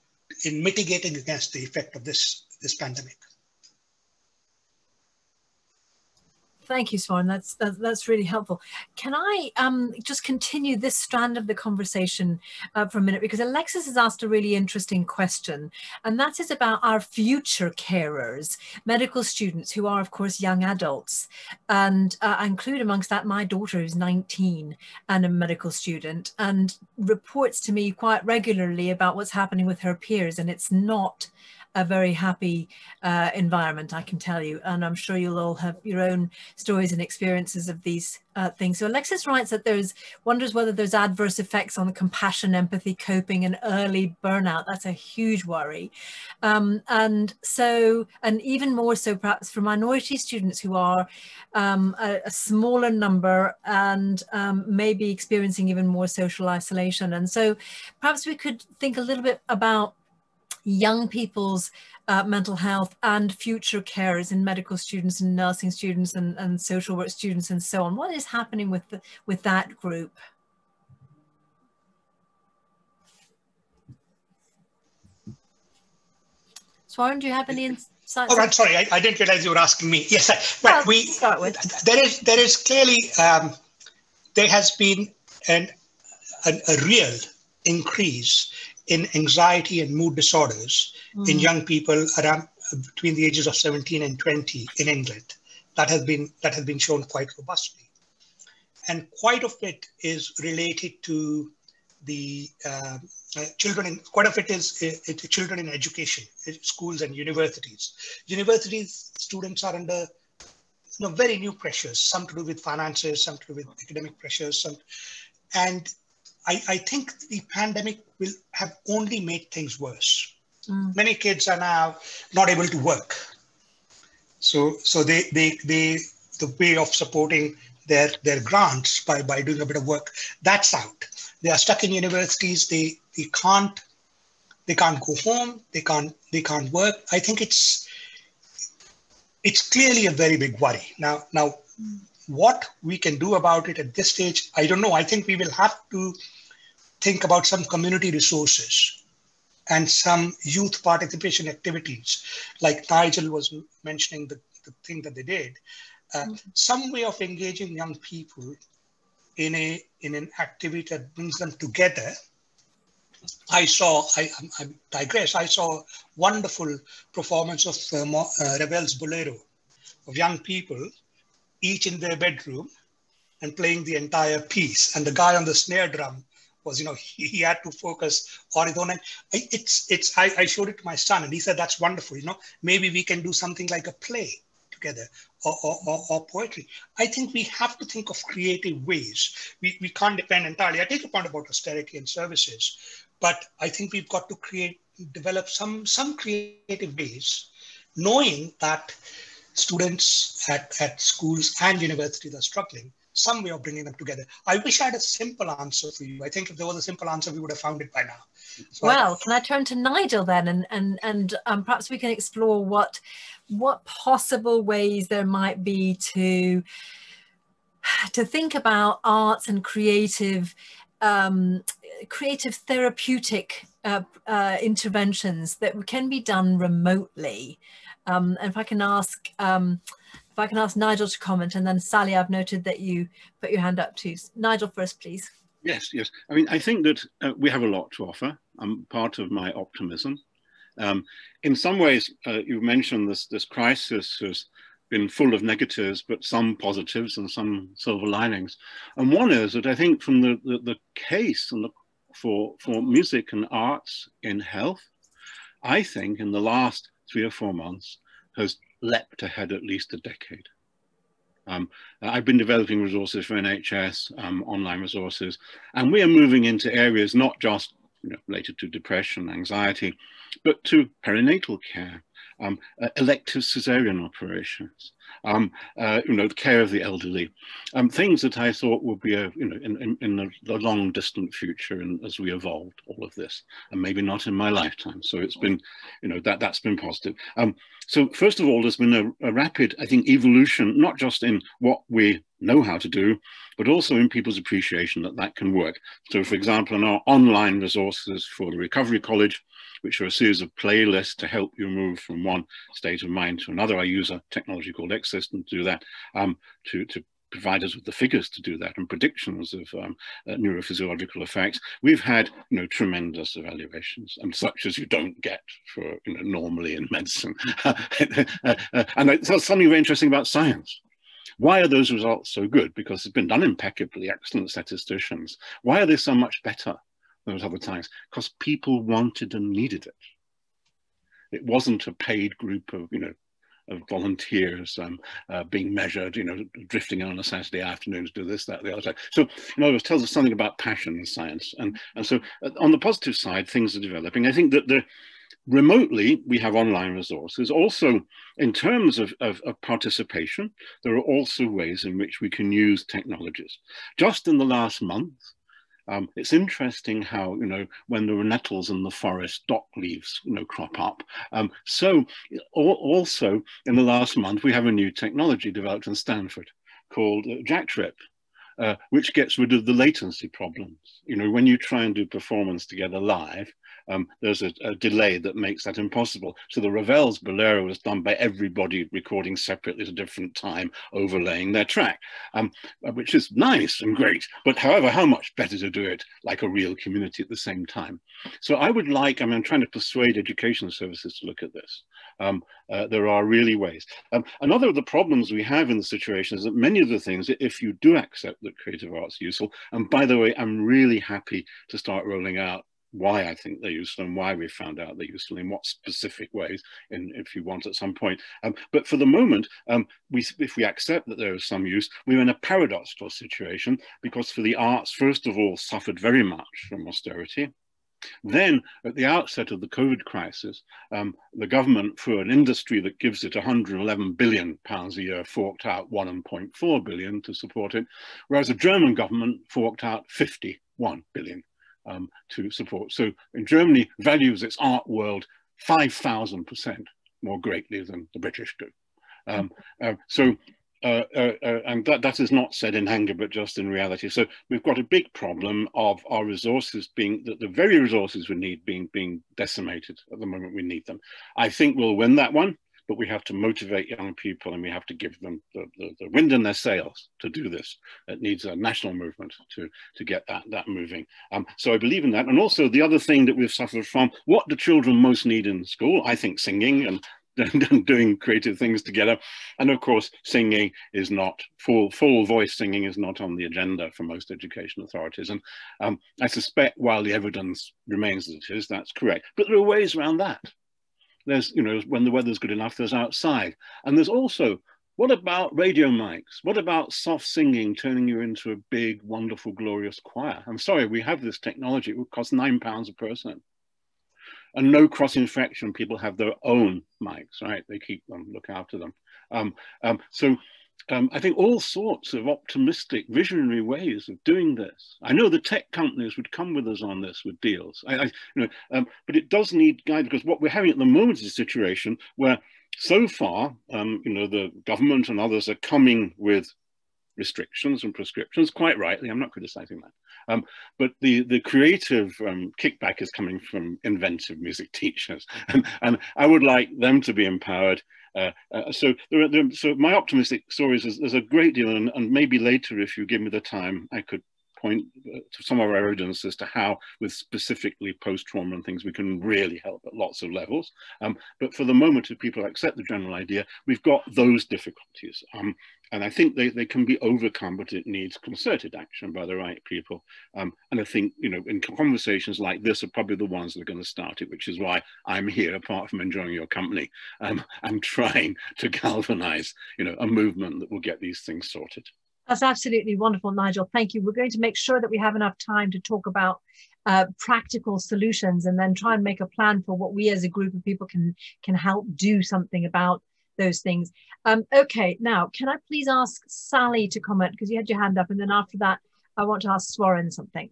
Speaker 2: in mitigating against the effect of this, this pandemic.
Speaker 1: Thank you, Swaran. That's, that's, that's really helpful. Can I um, just continue this strand of the conversation uh, for a minute? Because Alexis has asked a really interesting question, and that is about our future carers, medical students who are, of course, young adults. And uh, I include amongst that my daughter, who's 19 and a medical student, and reports to me quite regularly about what's happening with her peers. And it's not a very happy uh, environment, I can tell you. And I'm sure you'll all have your own stories and experiences of these uh, things. So Alexis writes that there's wonders whether there's adverse effects on the compassion, empathy, coping, and early burnout. That's a huge worry. Um, and so, and even more so perhaps for minority students who are um, a, a, smaller number and um, maybe experiencing even more social isolation. And so perhaps we could think a little bit about young people's uh, mental health and future carers in medical students and nursing students and, and social work students and so on. What is happening with, the, with that group? Swaran, do you have any insights?
Speaker 2: Oh, I'm sorry, I, I, didn't realize you were asking me. Yes, well, well we start with. There is there is clearly um, there has been an, an, a real increase in anxiety and mood disorders mm. in young people around between the ages of 17 and 20 in England. That has been that has been shown quite robustly. And quite of it is related to the uh, uh, children in quite of it is it, children in education, schools and universities. Universities students are under you know very new pressures, some to do with finances, some to do with academic pressures, some, and I, I think the pandemic will have only made things worse. Mm. Many kids are now not able to work. So, so they, they, they, the way of supporting their, their grants by, by doing a bit of work, that's out. They are stuck in universities. They, they can't, they can't go home. They can't, they can't work. I think it's, it's clearly a very big worry. Now, now, mm. What we can do about it at this stage, I don't know. I think we will have to think about some community resources and some youth participation activities, like Nigel was mentioning the, the thing that they did, uh, mm-hmm. some way of engaging young people in a in an activity that brings them together. I saw, I, I digress, I saw a wonderful performance of uh, uh, Ravel's Bolero of young people, each in their bedroom and playing the entire piece. And the guy on the snare drum was you know he, he, had to focus on his own. And it's it's I, I, showed it to my son and he said that's wonderful you know. Maybe we can do something like a play together or, or, or, poetry. I think we have to think of creative ways. We, we can't depend entirely. I take a point about austerity and services but i think we've got to create develop some some creative ways knowing that students at, at schools and universities are struggling some way of bringing them together. I wish I had a simple answer for you. I think if there was a simple answer, we would have found it by now.
Speaker 1: So well, I, can I turn to Nigel then, and and and um, perhaps we can explore what what possible ways there might be to to think about arts and creative um, creative therapeutic uh, uh, interventions that can be done remotely. Um, and if I can ask. Um, if I can ask Nigel to comment and then Sally, I've noted that you put your hand up too. Nigel first, please.
Speaker 3: Yes, yes. I mean, I think that uh, we have a lot to offer. I'm part of my optimism. Um, in some ways, uh, you mentioned this, this crisis has been full of negatives, but some positives and some silver linings. And one is that I think from the, the, the case and the, for, for music and arts in health, I think in the last three or four months has leapt ahead at least a decade. Um, I've been developing resources for NHS, um, online resources, and we are moving into areas not just you know, related to depression, anxiety, but to perinatal care, um, uh, elective cesarean operations, um, uh, you know, care of the elderly, um, things that I thought would be, a, you know, in, in, in the, the, long distant future and as we evolved all of this, and maybe not in my lifetime. So it's been, you know, that, that's been positive. Um, so first of all, there's been a, a rapid, I think, evolution, not just in what we know how to do, but also in people's appreciation that that can work. So for example, in our online resources for the Recovery College, which are a series of playlists to help you move from one state of mind to another. I use a technology called X-System to do that, um, to, to provide us with the figures to do that and predictions of um, uh, neurophysiological effects. We've had you know tremendous evaluations and such as you don't get for you know normally in medicine. uh, uh, and that's something very interesting about science. Why are those results so good? Because it's been done impeccably, excellent statisticians. Why are they so much better those other times because people wanted and needed it. It wasn't a paid group of, you know, of volunteers um, uh, being measured, you know, drifting on a Saturday afternoon to do this, that, the other. So, in other words, tells us something about passion in science. And, and so, uh, on the positive side, things are developing. I think that the remotely, we have online resources. Also, in terms of, of, of, participation, there are also ways in which we can use technologies. Just in the last month, um, it's interesting how, you know, when there are nettles in the forest, dock leaves, you know, crop up. Um, so also in the last month, we have a new technology developed in Stanford called uh, JackTrip, uh, which gets rid of the latency problems. You know, when you try and do performance together live, um, there's a, a, delay that makes that impossible. So the Ravel's Bolero was done by everybody recording separately at a different time, overlaying their track, um, uh, which is nice and great. But however, how much better to do it like a real community at the same time. So I would like, I mean, I'm trying to persuade education services to look at this. Um, uh, there are really ways. Um, another of the problems we have in the situation is that many of the things, if you do accept that creative art's useful. And by the way, I'm really happy to start rolling out why I think they're useful and why we found out they're useful in what specific ways, in, if you want at some point. Um, but for the moment, um, we, if we accept that there is some use, we're in a paradoxical situation because for the arts, first of all, suffered very much from austerity. Then, at the outset of the COVID crisis, um, the government, for an industry that gives it 111 billion pounds a year, forked out 1.4 billion to support it, whereas the German government forked out 51 billion um, to support. So, in Germany, values its art world 5,000% more greatly than the British do. Um, uh, so uh, uh, uh, and that, that is not said in anger, but just in reality. So we've got a big problem of our resources being, the, the very resources we need being, being decimated at the moment we need them. I think we'll win that one, but we have to motivate young people and we have to give them the, the, the wind in their sails to do this. It needs a national movement to, to get that, that moving. Um, so I believe in that. And also the other thing that we've suffered from, what do children most need in school? I think singing and doing creative things together. And of course, singing is not full full voice singing is not on the agenda for most education authorities. And um, I suspect while the evidence remains as it is, that's correct. But there are ways around that. There's, you know, when the weather's good enough, there's outside. And there's also, what about radio mics? What about soft singing turning you into a big, wonderful, glorious choir? I'm sorry, we have this technology. It would cost nine pounds a person and no cross infection. People have their own mics, right? They keep them, look after them. Um, um, so um, I think all sorts of optimistic, visionary ways of doing this. I know the tech companies would come with us on this with deals. I, I you know, um, but it does need guidance because what we're having at the moment is a situation where so far, um, you know, the government and others are coming with restrictions and prescriptions, quite rightly. I'm not criticizing that. Um, but the, the creative um, kickback is coming from inventive music teachers. And, and I would like them to be empowered. Uh, uh, so, there are, there, so my optimistic stories is there's a great deal, and, and maybe later, if you give me the time, I could point to some of our evidence as to how, with specifically post-trauma and things, we can really help at lots of levels. Um, but for the moment, if people accept the general idea, we've got those difficulties. Um, and I think they, they can be overcome, but it needs concerted action by the right people. Um, and I think, you know, in conversations like this are probably the ones that are going to start it, which is why I'm here, apart from enjoying your company. Um, I'm trying to galvanize, you know, a movement that will get these things sorted.
Speaker 1: That's absolutely wonderful, Nigel. Thank you. We're going to make sure that we have enough time to talk about uh, practical solutions and then try and make a plan for what we as a group of people can can help do something about those things. Um, okay, now can I please ask Sally to comment because you had your hand up, and then after that, I want to ask Swaran something.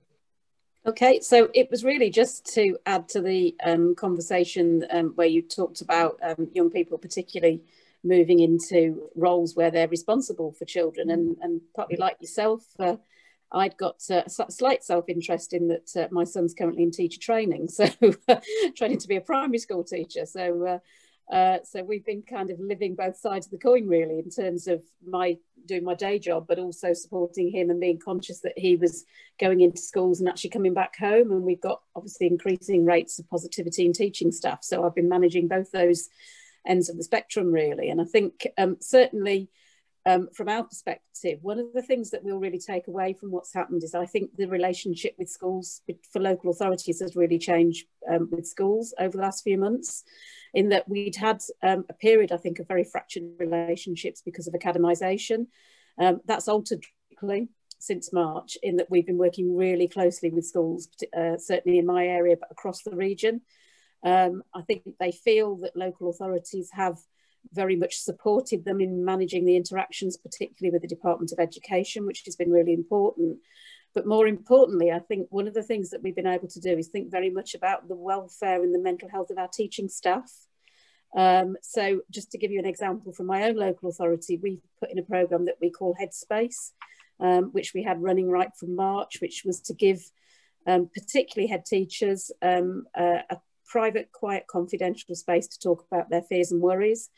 Speaker 4: Okay, so it was really just to add to the um, conversation um, where you talked about um, young people, particularly moving into roles where they're responsible for children. And, and partly like yourself uh, I'd got uh, a slight self-interest in that uh, my son's currently in teacher training. So training to be a primary school teacher. So uh, uh, so we've been kind of living both sides of the coin really in terms of my doing my day job but also supporting him and being conscious that he was going into schools and actually coming back home. And we've got obviously increasing rates of positivity in teaching staff so I've been managing both those ends of the spectrum, really. And I think um, certainly um, from our perspective, one of the things that we'll really take away from what's happened is I think the relationship with schools for local authorities has really changed um, with schools over the last few months. In that we'd had um, a period, I think, of very fractured relationships because of academisation. Um, that's altered since March, in that we've been working really closely with schools, uh, certainly in my area, but across the region. Um, I think they feel that local authorities have very much supported them in managing the interactions, particularly with the Department of Education, which has been really important. But more importantly, I think one of the things that we've been able to do is think very much about the welfare and the mental health of our teaching staff. Um, so just to give you an example from my own local authority, we've put in a programme that we call Headspace, um, which we had running right from March, which was to give um, particularly head teachers um, uh, a private, quiet, confidential space to talk about their fears and worries.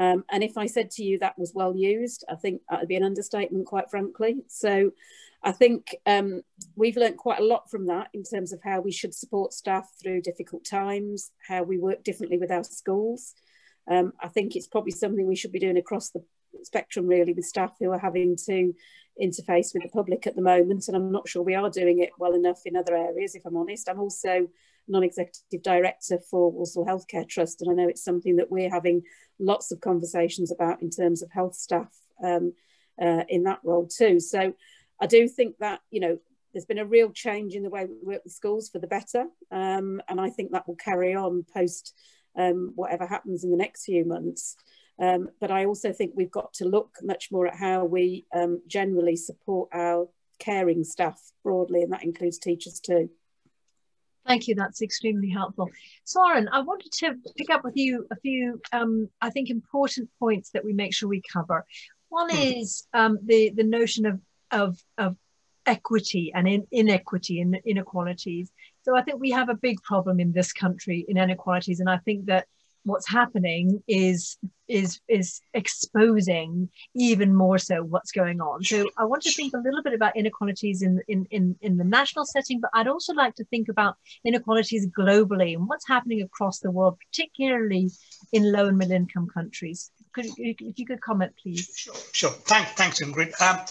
Speaker 4: Um, and if I said to you that was well used, I think that would be an understatement, quite frankly. So I think um, we've learned quite a lot from that in terms of how we should support staff through difficult times, how we work differently with our schools. Um, I think it's probably something we should be doing across the spectrum really with staff who are having to interface with the public at the moment, and I'm not sure we are doing it well enough in other areas, if I'm honest. I'm also non-executive director for Walsall Healthcare Trust, and I know it's something that we're having lots of conversations about in terms of health staff um, uh, in that role too. So I do think that you know there's been a real change in the way we work with schools for the better, um, and I think that will carry on post um, whatever happens in the next few months. Um, but I also think we've got to look much more at how we um, generally support our caring staff broadly, and that includes teachers too.
Speaker 1: Thank you. That's extremely helpful. Swaran, I wanted to pick up with you a few, um, I think, important points that we make sure we cover. One hmm. is um, the the notion of of, of equity and in, inequity and inequalities. So I think we have a big problem in this country in inequalities, and I think that what's happening is is is exposing even more so what's going on. So I want to think a little bit about inequalities in in in, in the national setting, but I'd also like to think about inequalities globally and what's happening across the world, particularly in low and middle income countries. Could if you could comment, please?
Speaker 2: Sure, sure. Thanks, thanks, Ingrid. Um,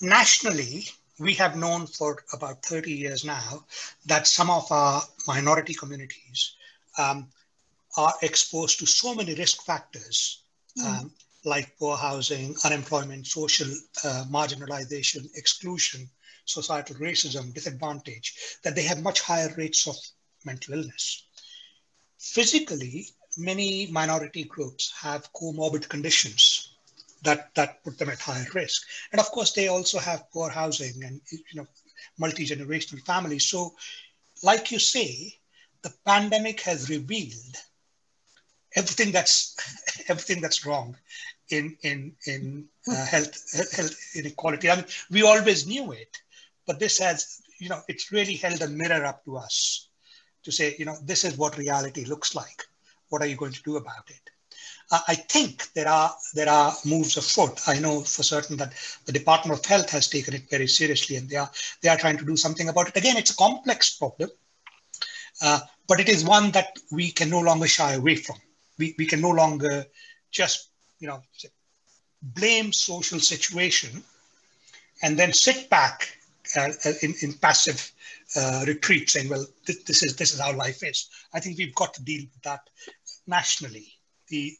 Speaker 2: nationally, we have known for about 30 years now that some of our minority communities um, are exposed to so many risk factors mm. um, like poor housing, unemployment, social uh, marginalization, exclusion, societal racism, disadvantage, that they have much higher rates of mental illness. Physically, many minority groups have comorbid conditions that, that put them at higher risk. And of course, they also have poor housing and you know multi-generational families. So, like you say, the pandemic has revealed everything that's everything that's wrong in in in uh, health health inequality. I mean, we always knew it, but this has you know it's really held a mirror up to us to say you know this is what reality looks like. What are you going to do about it? Uh, I think there are there are moves afoot. I know for certain that the Department of Health has taken it very seriously, and they are they are trying to do something about it. Again, it's a complex problem, uh, but it is one that we can no longer shy away from we, we can no longer just, you know, blame social situation and then sit back uh, in, in passive uh, retreat saying, well, th this is this is how life is. I think we've got to deal with that nationally. The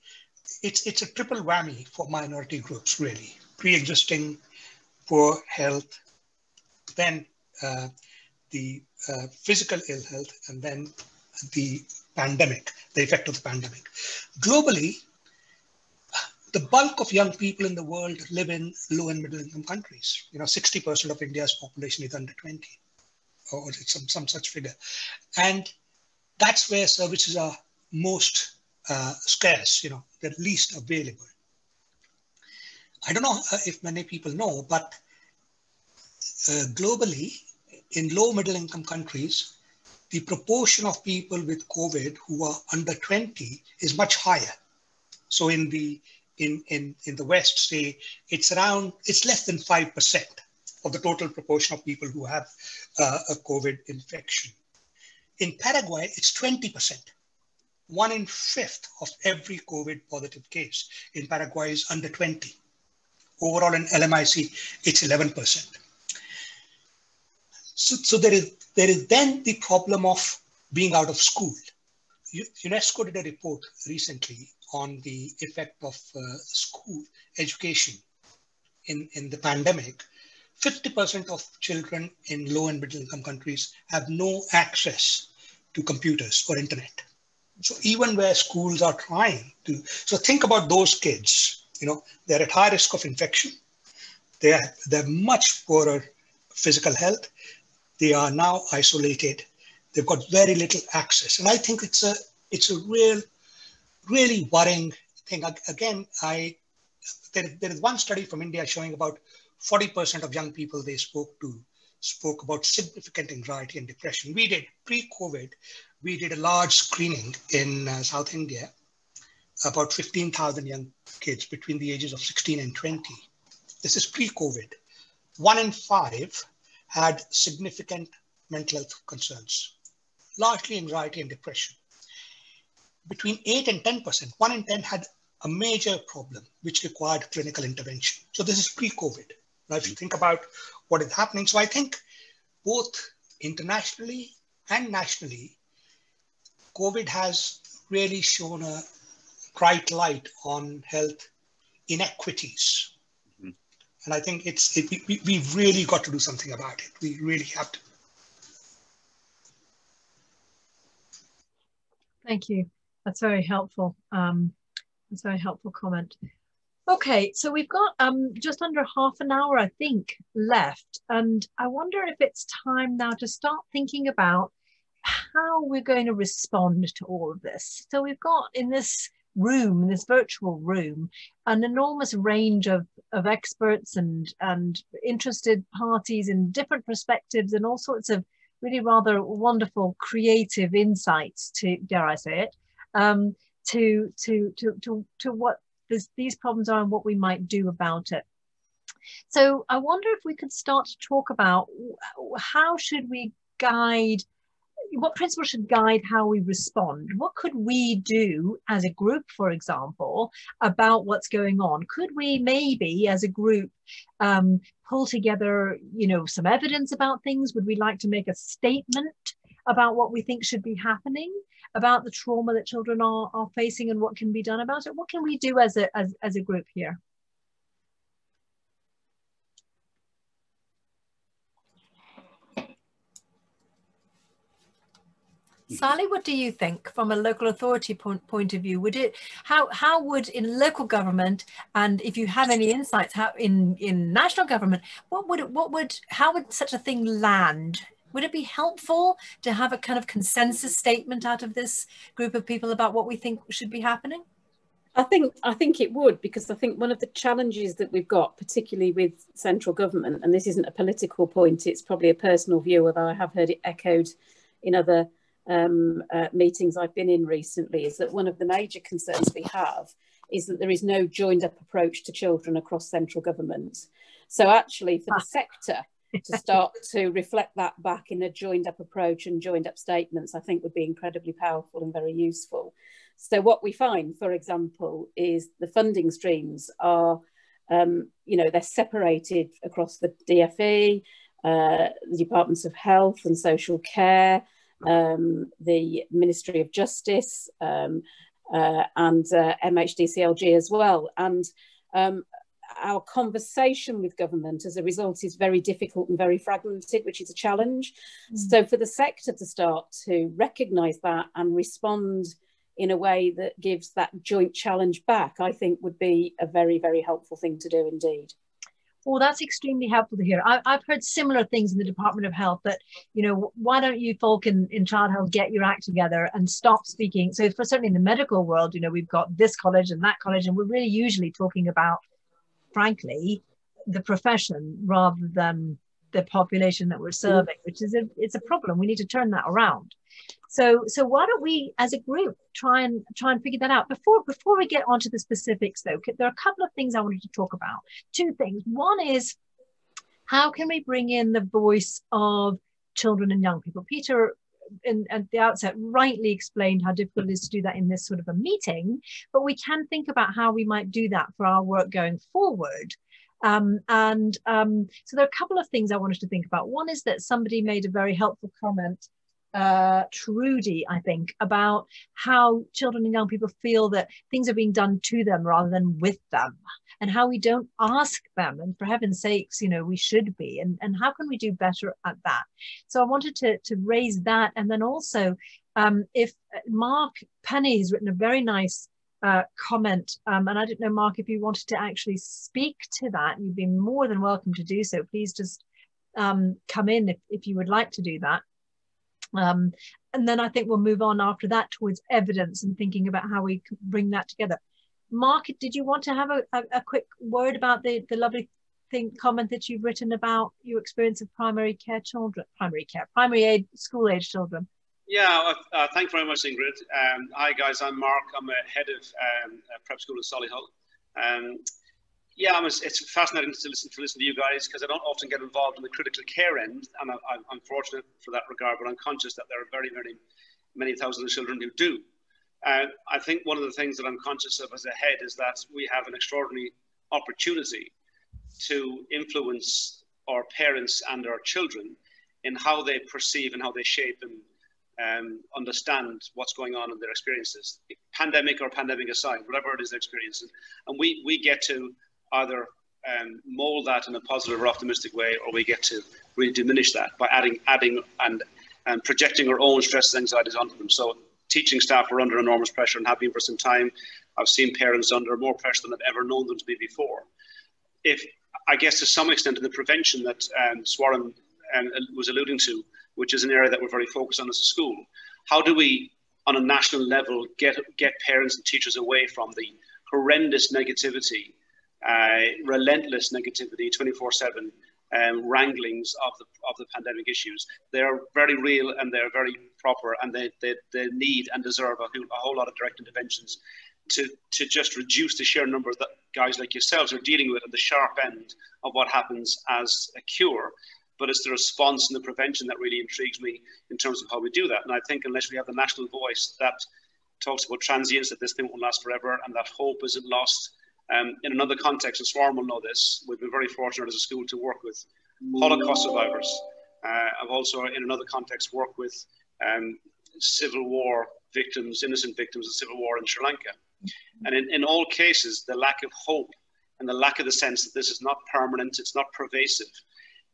Speaker 2: it's it's a triple whammy for minority groups really: pre-existing poor health, then uh, the uh, physical ill health, and then the pandemic, the effect of the pandemic. Globally, the bulk of young people in the world live in low and middle income countries. You know, 60% of India's population is under 20 or some, some such figure. And that's where services are most uh, scarce, you know, the least available. I don't know uh, if many people know, but uh, globally, in low middle income countries, the proportion of people with COVID who are under 20 is much higher. So in the in, in, in the West, say it's around, it's less than 5% of the total proportion of people who have uh, a COVID infection. In Paraguay, it's 20%. One in fifth of every COVID positive case in Paraguay is under 20. Overall in LMIC, it's 11%. So, so there is there is then the problem of being out of school. UNESCO did a report recently on the effect of uh, school education in, in the pandemic. 50% of children in low and middle income countries have no access to computers or internet. So even where schools are trying to, so think about those kids, you know, they're at high risk of infection. They're, they're much poorer physical health they are now isolated. They've got very little access. And I think it's a, it's a real, really worrying thing. Again, I, there, there is one study from India showing about 40% of young people they spoke to spoke about significant anxiety and depression. We did pre-COVID, we did a large screening in uh, South India, about 15,000 young kids between the ages of 16 and 20. This is pre-COVID. One in five had significant mental health concerns, largely anxiety and depression. Between 8 and 10%, 1 in 10 had a major problem which required clinical intervention. So this is pre-COVID. Now, if you mm-hmm. think about what is happening, so I think both internationally and nationally, COVID has really shown a bright light on health inequities. And I think it's it, we, we've really got to do something about it. We really have to.
Speaker 1: Thank you. That's very helpful. Um, that's a very helpful comment. Okay, so we've got um, just under half an hour, I think, left. And I wonder if it's time now to start thinking about how we're going to respond to all of this. So we've got in this room, this virtual room, an enormous range of, of experts and, and interested parties in different perspectives and all sorts of really rather wonderful creative insights to, dare I say it, um, to, to, to, to, to what this, these problems are and what we might do about it. So I wonder if we could start to talk about how should we guide what principles should guide how we respond? What could we do as a group, for example, about what's going on? Could we maybe, as a group, um, pull together, you know, some evidence about things? Would we like to make a statement about what we think should be happening, about the trauma that children are, are facing, and what can be done about it? What can we do as a as, as a group here? Sally, what do you think from a local authority point, point of view? Would it how how would in local government and if you have any insights how in in national government what would it, what would how would such a thing land? Would it be helpful to have a kind of consensus statement out of this group of people about what we think should be happening?
Speaker 4: I think I think it would because I think one of the challenges that we've got, particularly with central government, and this isn't a political point, it's probably a personal view, although I have heard it echoed in other um, uh, meetings I've been in recently is that one of the major concerns we have is that there is no joined up approach to children across central government. So actually for the ah. sector to start to reflect that back in a joined up approach and joined up statements, I think would be incredibly powerful and very useful. So what we find, for example, is the funding streams are, um, you know, they're separated across the DFE, uh, the Departments of Health and Social Care, um, the Ministry of Justice, um, uh, and uh, MHDCLG as well. And um, our conversation with government as a result is very difficult and very fragmented, which is a challenge. Mm. So, for the sector to start to recognise that and respond in a way that gives that joint challenge back, I think would be a very, very helpful thing to do indeed.
Speaker 1: Well, that's extremely helpful to hear. I, have heard similar things in the Department of Health that, you know, why don't you folk in, in child health get your act together and stop speaking? So, for certainly in the medical world, you know, we've got this college and that college, and we're really usually talking about, frankly, the profession rather than the population that we're mm. serving, which is a it's a problem. We need to turn that around. So so why don't we as a group try and try and figure that out before before we get onto the specifics though there are a couple of things I wanted to talk about. Two things. One is how can we bring in the voice of children and young people? Peter in, at the outset rightly explained how difficult it is to do that in this sort of a meeting, but we can think about how we might do that for our work going forward. Um, and um, so there are a couple of things I wanted to think about. One is that somebody made a very helpful comment uh, Trudy, I think, about how children and young people feel that things are being done to them rather than with them, and how we don't ask them. And for heaven's sakes, you know, we should be. And, and how can we do better at that? So I wanted to, to raise that. And then also, um, if uh, Mark Penny has written a very nice uh, comment. Um, and I don't know, Mark, if you wanted to actually speak to that, you'd be more than welcome to do so. Please just um, come in if, if you would like to do that. Um, and then I think we'll move on after that towards evidence and thinking about how we bring that together. Mark, did you want to have a, a, a quick word about the, the lovely thing comment that you've written about your experience of primary care children, primary care, primary aid, school age children?
Speaker 5: Yeah, uh, uh thanks very much, Ingrid. Um, hi, guys. I'm Mark. I'm a head of um, prep school in Solihull. Um, yeah, it's, it's fascinating to listen to listen to you guys because I don't often get involved in the critical care end, and I, am fortunate for that regard. But I'm conscious that there are very, very many thousands of children who do. Uh, I think one of the things that I'm conscious of as a head is that we have an extraordinary opportunity to influence our parents and our children in how they perceive and how they shape and um, understand what's going on in their experiences, pandemic or pandemic aside, whatever it is they're experiencing. And we, we get to either um, mold that in a positive or optimistic way, or we get to really diminish that by adding, adding and, and projecting our own stresses and anxieties onto them. So teaching staff are under enormous pressure and have been for some time. I've seen parents under more pressure than I've ever known them to be before. If I guess to some extent in the prevention that um, Swaran um, was alluding to, which is an area that we're very focused on as a school, how do we, on a national level, get get parents and teachers away from the horrendous negativity, uh, relentless negativity, 24/7 um, wranglings of the of the pandemic issues. They are very real and they are very proper, and they they, they need and deserve a, a whole lot of direct interventions to to just reduce the sheer number that guys like yourselves are dealing with at the sharp end of what happens as a cure. But it's the response and the prevention that really intrigues me in terms of how we do that. And I think unless we have the national voice that talks about transience, that this thing won't last forever, and that hope isn't lost. Um, in another context, and Swaran will know this, we've been very fortunate as a school to work with Holocaust survivors. Uh, I've also, in another context, worked with um, civil war victims, innocent victims of civil war in Sri Lanka. And in, in all cases, the lack of hope and the lack of the sense that this is not permanent, it's not pervasive,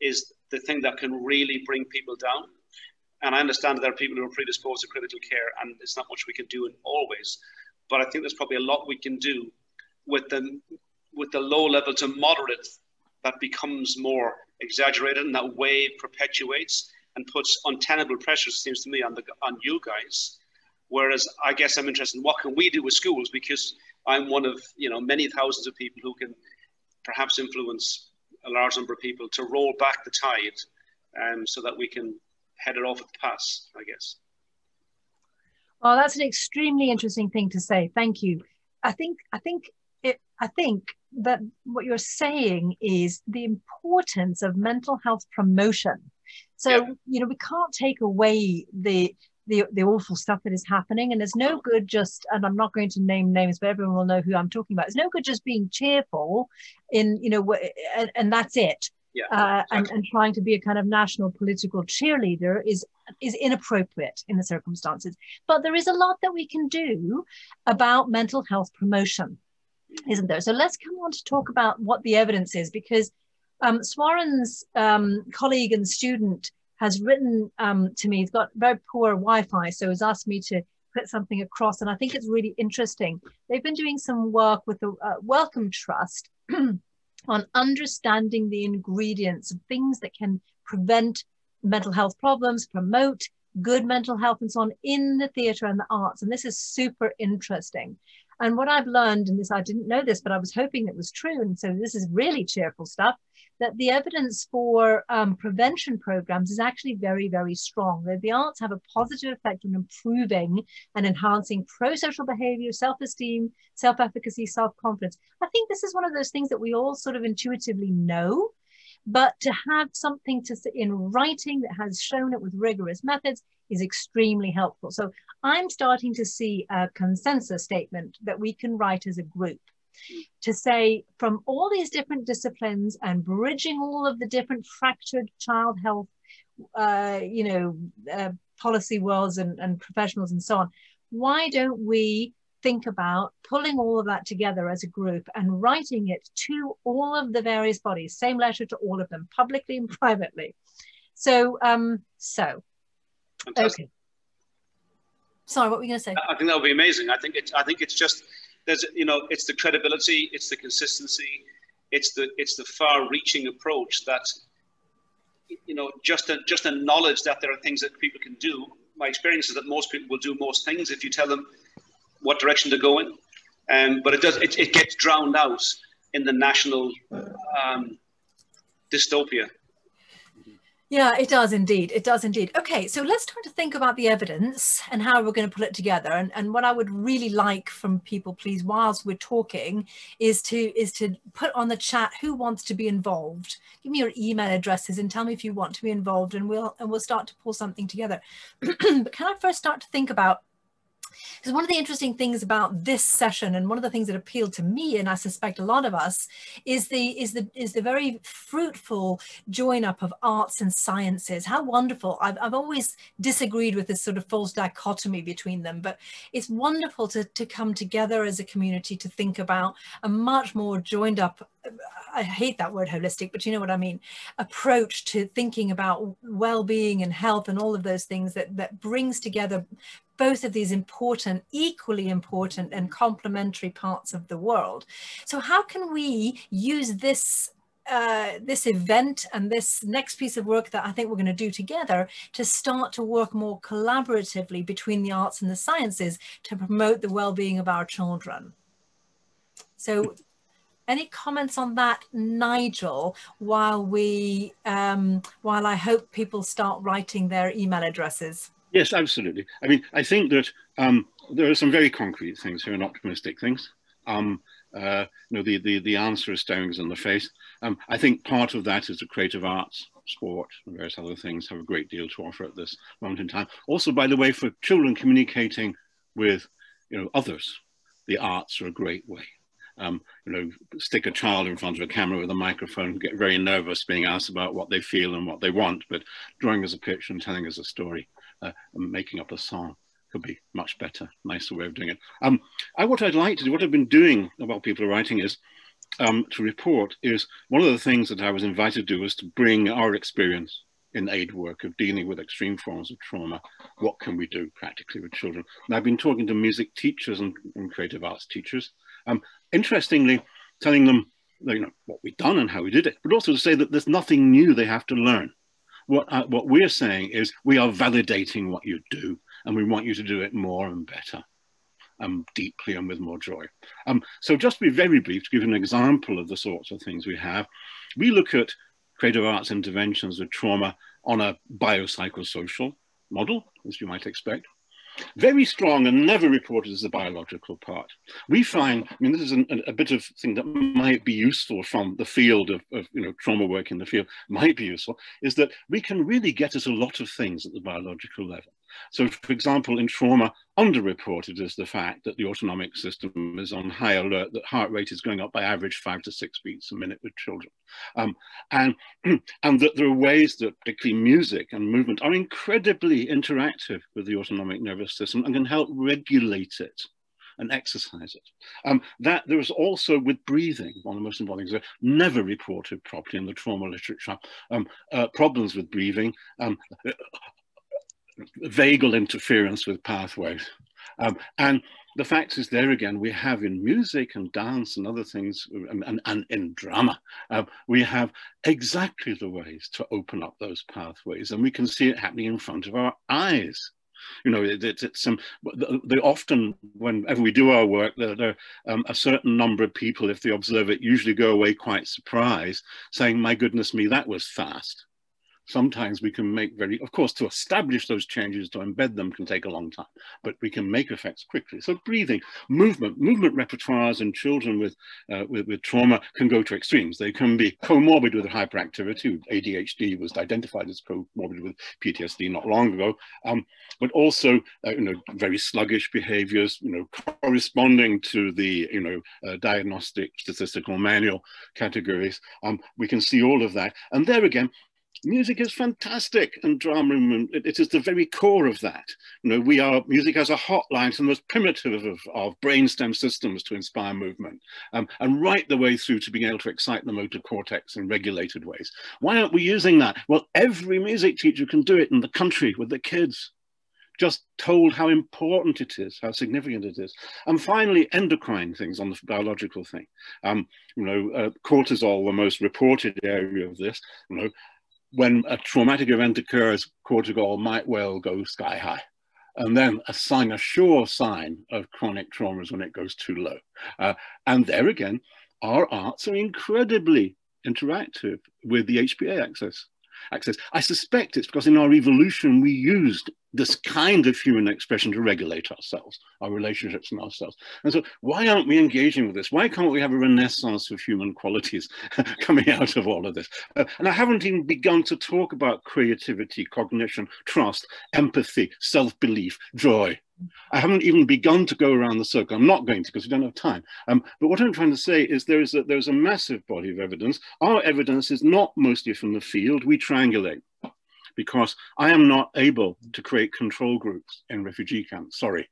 Speaker 5: is the thing that can really bring people down. And I understand that there are people who are predisposed to critical care, and it's not much we can do in always. But I think there's probably a lot we can do with the with the low level to moderate that becomes more exaggerated, and that wave perpetuates and puts untenable pressures, seems to me, on the on you guys Whereas I guess I'm interested in what can we do with schools because I'm one of you know many thousands of people who can perhaps influence a large number of people to roll back the tide, um, so that we can head it off at the pass. I guess.
Speaker 1: Well, that's an extremely interesting thing to say. Thank you. I think I think it, I think that what you're saying is the importance of mental health promotion. So yeah. you know we can't take away the the, the awful stuff that is happening. And there's no good just, and I'm not going to name names, but everyone will know who I'm talking about. It's no good just being cheerful in, you know, and, and that's it.
Speaker 5: Yeah,
Speaker 1: uh, exactly. and, and trying to be a kind of national political cheerleader is is inappropriate in the circumstances. But there is a lot that we can do about mental health promotion, isn't there? So let's come on to talk about what the evidence is, because um, Swaran's um, colleague and student has written um, to me. He's got very poor Wi-Fi, so he's asked me to put something across, and I think it's really interesting. They've been doing some work with the uh, Wellcome Trust on understanding the ingredients of things that can prevent mental health problems, promote good mental health, and so on in the theatre and the arts. And this is super interesting. And what I've learned, and this I didn't know this, but I was hoping it was true, and so this is really cheerful stuff, that the evidence for um, prevention programs is actually very, very strong. That the arts have a positive effect on improving and enhancing pro-social behavior, self-esteem, self-efficacy, self-confidence. I think this is one of those things that we all sort of intuitively know, but to have something to in writing that has shown it with rigorous methods is extremely helpful. So I'm starting to see a consensus statement that we can write as a group to say from all these different disciplines and bridging all of the different fractured child health, uh, you know, uh, policy worlds and, and professionals and so on, why don't we think about pulling all of that together as a group and writing it to all of the various bodies, same letter to all of them, publicly and privately. So, um, so,
Speaker 5: Fantastic.
Speaker 1: okay. Sorry, what were you going to say?
Speaker 5: I think that would be amazing. I think it's. I think it's just there's you know it's the credibility, it's the consistency, it's the it's the far-reaching approach that you know just a just a knowledge that there are things that people can do. My experience is that most people will do most things if you tell them what direction to go in, um, but it does it, it gets drowned out in the national um, dystopia
Speaker 1: yeah, it does indeed. It does indeed. Okay, so let's try to think about the evidence and how we're going to pull it together. And, and what I would really like from people, please, whilst we're talking, is to is to put on the chat who wants to be involved. Give me your email addresses and tell me if you want to be involved, and we'll and we'll start to pull something together. but can I first start to think about because one of the interesting things about this session and one of the things that appealed to me and i suspect a lot of us is the is the is the very fruitful join up of arts and sciences. How wonderful. I've, I've always disagreed with this sort of false dichotomy between them but it's wonderful to to come together as a community to think about a much more joined up I hate that word holistic, but you know what I mean, approach to thinking about well-being and health and all of those things that that brings together both of these important, equally important and complementary parts of the world. So how can we use this uh, this event and this next piece of work that I think we're going to do together to start to work more collaboratively between the arts and the sciences to promote the well-being of our children. So any comments on that, Nigel, while we, um, while I hope people start writing their email addresses?
Speaker 3: Yes, absolutely. I mean, I think that um, there are some very concrete things here and optimistic things. Um, uh, you know, the, the, the answer is staring us in the face. Um, I think part of that is the creative arts, sport, and various other things have a great deal to offer at this moment in time. Also, by the way, for children communicating with, you know, others, the arts are a great way. Um, you know, stick a child in front of a camera with a microphone, get very nervous being asked about what they feel and what they want, but drawing as a picture and telling us a story uh, making up a song could be much better, nicer way of doing it. Um, I, what I'd like to do, what I've been doing while people are writing is um, to report is one of the things that I was invited to do was to bring our experience in aid work of dealing with extreme forms of trauma. What can we do practically with children? And I've been talking to music teachers and, and creative arts teachers. Um, interestingly, telling them you know what we've done and how we did it, but also to say that there's nothing new they have to learn what, uh, what we're saying is we are validating what you do and we want you to do it more and better um, deeply and with more joy. Um, so just to be very brief, to give an example of the sorts of things we have, we look at creative arts interventions with trauma on a biopsychosocial model, as you might expect very strong and never reported as the biological part. We find, I mean, this is an, a, a, bit of thing that might be useful from the field of, of, you know, trauma work in the field, might be useful, is that we can really get at a lot of things at the biological level. So, for example, in trauma, underreported is the fact that the autonomic system is on high alert, that heart rate is going up by average five to six beats a minute with children. Um, and, and that there are ways that particularly music and movement are incredibly interactive with the autonomic nervous system and can help regulate it and exercise it. Um, that there is also with breathing, one of the most important things, never reported properly in the trauma literature, um, uh, problems with breathing, um, vagal interference with pathways. Um, and the fact is there again, we have in music and dance and other things, and, and, and in drama, uh, we have exactly the ways to open up those pathways. And we can see it happening in front of our eyes. You know, it, it, it's some. Um, they often, whenever we do our work, there, there um, a certain number of people, if they observe it, usually go away quite surprised, saying, "My goodness me, that was fast." Sometimes we can make very, of course, to establish those changes, to embed them can take a long time, but we can make effects quickly. So breathing, movement, movement repertoires in children with, uh, with, with, trauma can go to extremes. They can be comorbid with hyperactivity. ADHD was identified as comorbid with PTSD not long ago, um, but also, uh, you know, very sluggish behaviors, you know, corresponding to the, you know, uh, diagnostic statistical manual categories. Um, we can see all of that. And there again, music is fantastic and drama it, it is the very core of that you know we are music as a hotline to the most primitive of, of brainstem systems to inspire movement um, and right the way through to being able to excite the motor cortex in regulated ways why aren't we using that well every music teacher can do it in the country with the kids just told how important it is, how significant it is. And finally, endocrine things on the biological thing. Um, you know, uh, cortisol, the most reported area of this, you know, when a traumatic event occurs, cortisol might well go sky high. And then a sign, a sure sign of chronic trauma is when it goes too low. Uh, and there again, our arts are incredibly interactive with the HPA axis. Access. I suspect it's because in our evolution we used this kind of human expression to regulate ourselves, our relationships and ourselves. And so why aren't we engaging with this? Why can't we have a renaissance of human qualities coming out of all of this? Uh, and I haven't even begun to talk about creativity, cognition, trust, empathy, self-belief, joy. I haven't even begun to go around the circle. I'm not going to because we don't have time. Um, but what I'm trying to say is there is a, there's a massive body of evidence. Our evidence is not mostly from the field. We triangulate because I am not able to create control groups in refugee camps. Sorry.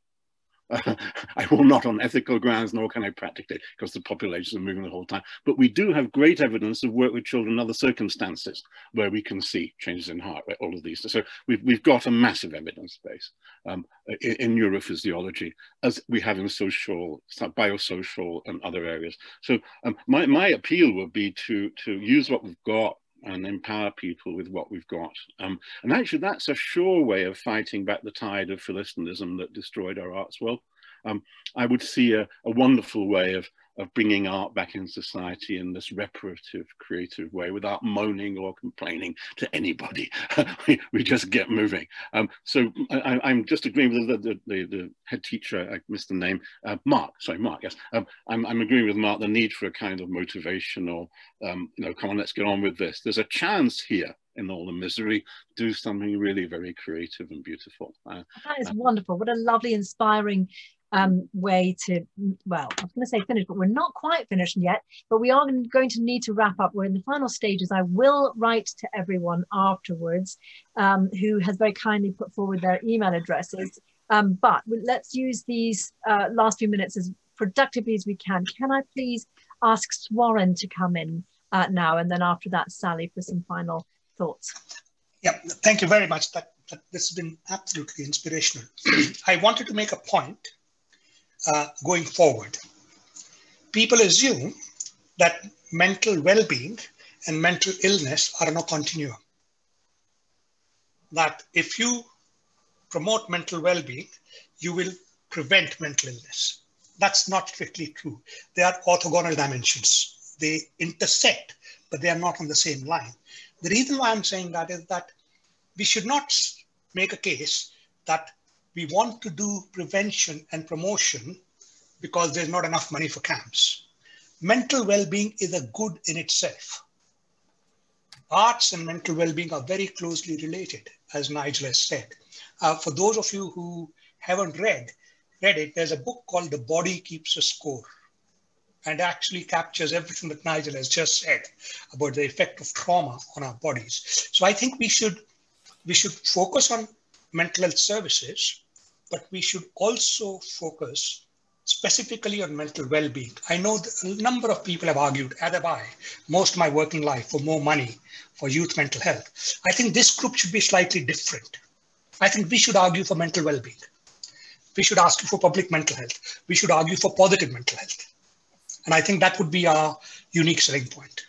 Speaker 3: I will not on ethical grounds, nor can I practically, because the populations are moving the whole time. But we do have great evidence of work with children in other circumstances where we can see changes in heart rate, all of these. So we've, we've got a massive evidence base um, in, in, neurophysiology, as we have in social, biosocial and other areas. So um, my, my appeal would be to, to use what we've got and empower people with what we've got. Um, and actually, that's a sure way of fighting back the tide of Philistinism that destroyed our arts world. Um, I would see a, a wonderful way of of bringing art back in society in this reparative, creative way without moaning or complaining to anybody. we, we, just get moving. Um, so I, am just agreeing with the, the, the, head teacher, I missed the name, uh, Mark, sorry, Mark, yes. Um, I'm, I'm, agreeing with Mark, the need for a kind of motivational, um, you know, come on, let's get on with this. There's a chance here in all the misery, do something really very creative and beautiful. Uh,
Speaker 1: that is uh, wonderful. What a lovely, inspiring um, way to, well, I was going to say finish, but we're not quite finished yet, but we are going to need to wrap up. We're in the final stages. I will write to everyone afterwards um, who has very kindly put forward their email addresses. Um, but let's use these uh, last few minutes as productively as we can. Can I please ask Swaran to come in uh, now? And then after that, Sally, for some final thoughts.
Speaker 2: Yeah, thank you very much. That, that this has been absolutely inspirational. I wanted to make a point uh, going forward. People assume that mental well-being and mental illness are in a continuum. That if you promote mental well-being, you will prevent mental illness. That's not strictly true. They are orthogonal dimensions. They intersect, but they are not on the same line. The reason why I'm saying that is that we should not make a case that we want to do prevention and promotion because there's not enough money for CAMHS. Mental well-being is a good in itself. Arts and mental well-being are very closely related, as Nigel has said. Uh, for those of you who haven't read, read it, there's a book called The Body Keeps a Score and actually captures everything that Nigel has just said about the effect of trauma on our bodies. So I think we should we should focus on mental health services but we should also focus specifically on mental well-being. I know a number of people have argued, as have I, most of my working life for more money for youth mental health. I think this group should be slightly different. I think we should argue for mental well-being. We should ask for public mental health. We should argue for positive mental health. And I think that would be our unique selling point.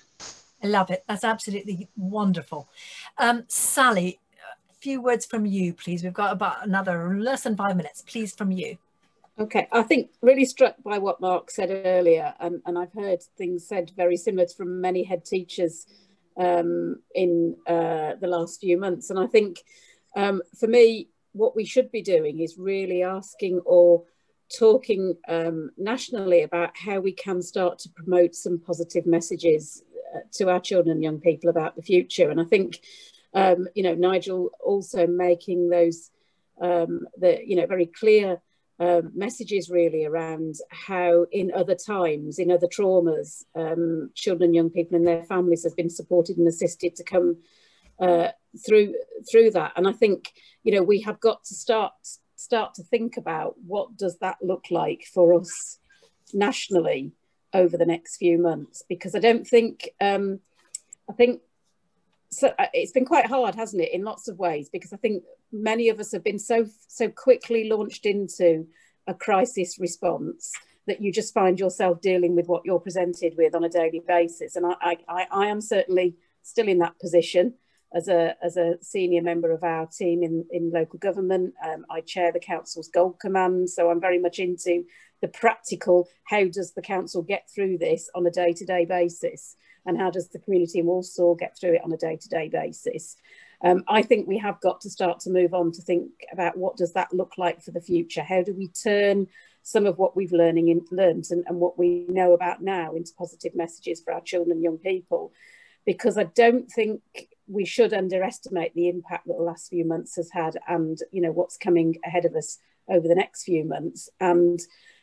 Speaker 1: I love it. That's absolutely wonderful. Um, Sally, few words from you, please. We've got about another less than five minutes, please, from you.
Speaker 4: Okay, I think really struck by what Mark said earlier, and, and I've heard things said very similar from many head teachers um, in uh, the last few months. And I think um, for me, what we should be doing is really asking or talking um, nationally about how we can start to promote some positive messages uh, to our children and young people about the future. And I think um, you know, Nigel also making those, um, the, you know, very clear um, messages really around how in other times, in other traumas, um, children young people and their families have been supported and assisted to come uh, through through that. And I think, you know, we have got to start start to think about what does that look like for us nationally over the next few months, because I don't think, um, I think so uh, it's been quite hard, hasn't it, in lots of ways, because I think many of us have been so so quickly launched into a crisis response that you just find yourself dealing with what you're presented with on a daily basis. And I, I, I am certainly still in that position as a, as a senior member of our team in, in local government. Um, I chair the council's gold command, so I'm very much into the practical, how does the council get through this on a day-to-day -day basis? And how does the community in Walsall get through it on a day-to-day basis. Um, I think we have got to start to move on to think about what does that look like for the future? How do we turn some of what we've learning in, learned and, and what we know about now into positive messages for our children and young people? Because I don't think we should underestimate the impact that the last few months has had and you know what's coming ahead of us over the next few months and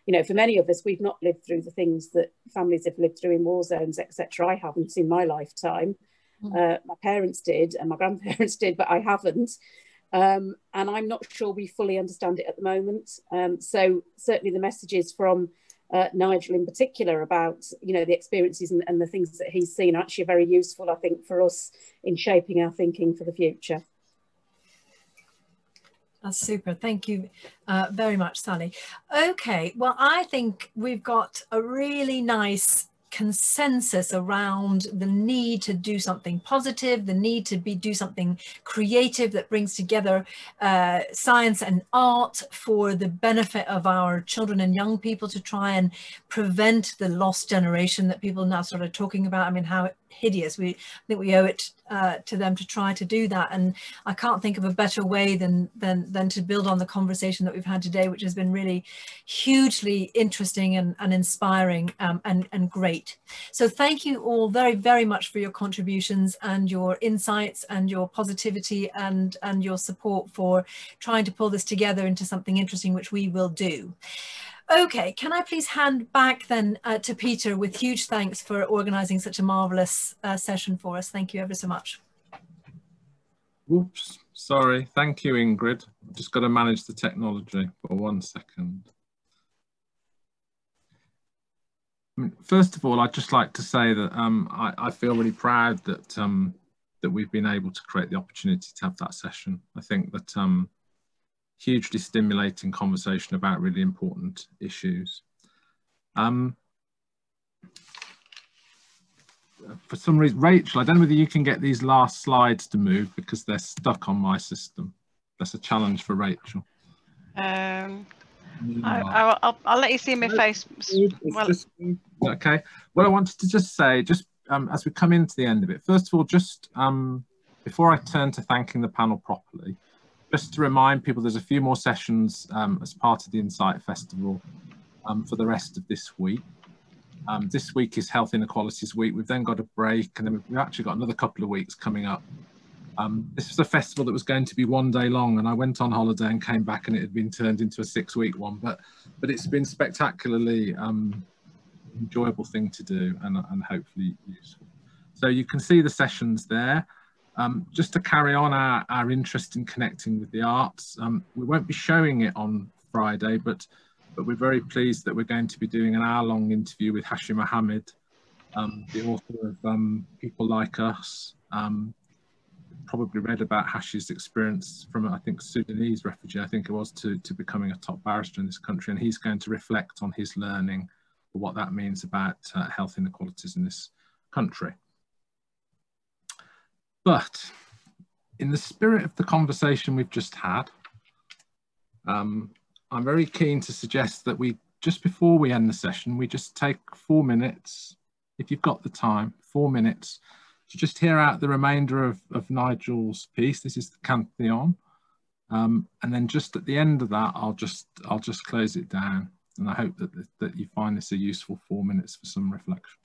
Speaker 4: you know for many of us we've not lived through the things that families have lived through in war zones etc i haven't in my lifetime mm. uh, my parents did and my grandparents did but i haven't um, and i'm not sure we fully understand it at the moment um, so certainly the messages from uh, Nigel in particular about you know the experiences and, and, the things that he's seen are actually very useful I think for us in shaping our thinking for the future.
Speaker 1: That's super. Thank you uh, very much, Sally. Okay, well, I think we've got a really nice consensus around the need to do something positive, the need to be do something creative that brings together uh, science and art for the benefit of our children and young people to try and prevent the lost generation that people now sort of talking about. I mean, how hideous. We I think we owe it uh, to them to try to do that. And I can't think of a better way than than than to build on the conversation that we've had today, which has been really hugely interesting and, and inspiring um, and, and great. So thank you all very, very much for your contributions and your insights and your positivity and, and your support for trying to pull this together into something interesting, which we will do. Okay, can I please hand back then uh, to Peter with huge thanks for organising such a marvellous uh, session for us. Thank you ever so much.
Speaker 6: Oops, sorry. Thank you, Ingrid. I've just got to manage the technology for one second. First of all, I'd just like to say that um, I, I, feel really proud that um, that we've been able to create the opportunity to have that session. I think that um, hugely stimulating conversation about really important issues. Um, for some reason, Rachel, I don't know whether you can get these last slides to move because they're stuck on my system. That's a challenge for Rachel.
Speaker 7: Um, I, will I'll let you see my face.
Speaker 6: Well, just, okay. What I wanted to just say, just um, as we come into the end of it, first of all, just um, before I turn to thanking the panel properly, just to remind people, there's a few more sessions um, as part of the Insight Festival um, for the rest of this week. Um, this week is Health Inequalities Week. We've then got a break and then we've actually got another couple of weeks coming up. Um, this was a festival that was going to be one day long and I went on holiday and came back and it had been turned into a six week one, but, but it's been spectacularly um, enjoyable thing to do and, and hopefully useful. So you can see the sessions there. Um, just to carry on our, our interest in connecting with the arts, um, we won't be showing it on Friday, but, but we're very pleased that we're going to be doing an hour-long interview with Hashi Mohamed, um, the author of um, People Like Us. Um, probably read about Hash's experience from, I think, Sudanese refugee, I think it was, to, to becoming a top barrister in this country. And he's going to reflect on his learning, what that means about uh, health inequalities in this country. But in the spirit of the conversation we've just had, um, I'm very keen to suggest that we, just before we end the session, we just take four minutes, if you've got the time, four minutes, to just hear out the remainder of, of Nigel's piece. This is the Cantillon. Um, and then just at the end of that, I'll just, I'll just close it down. And I hope that, that you find this a useful four minutes for some reflection.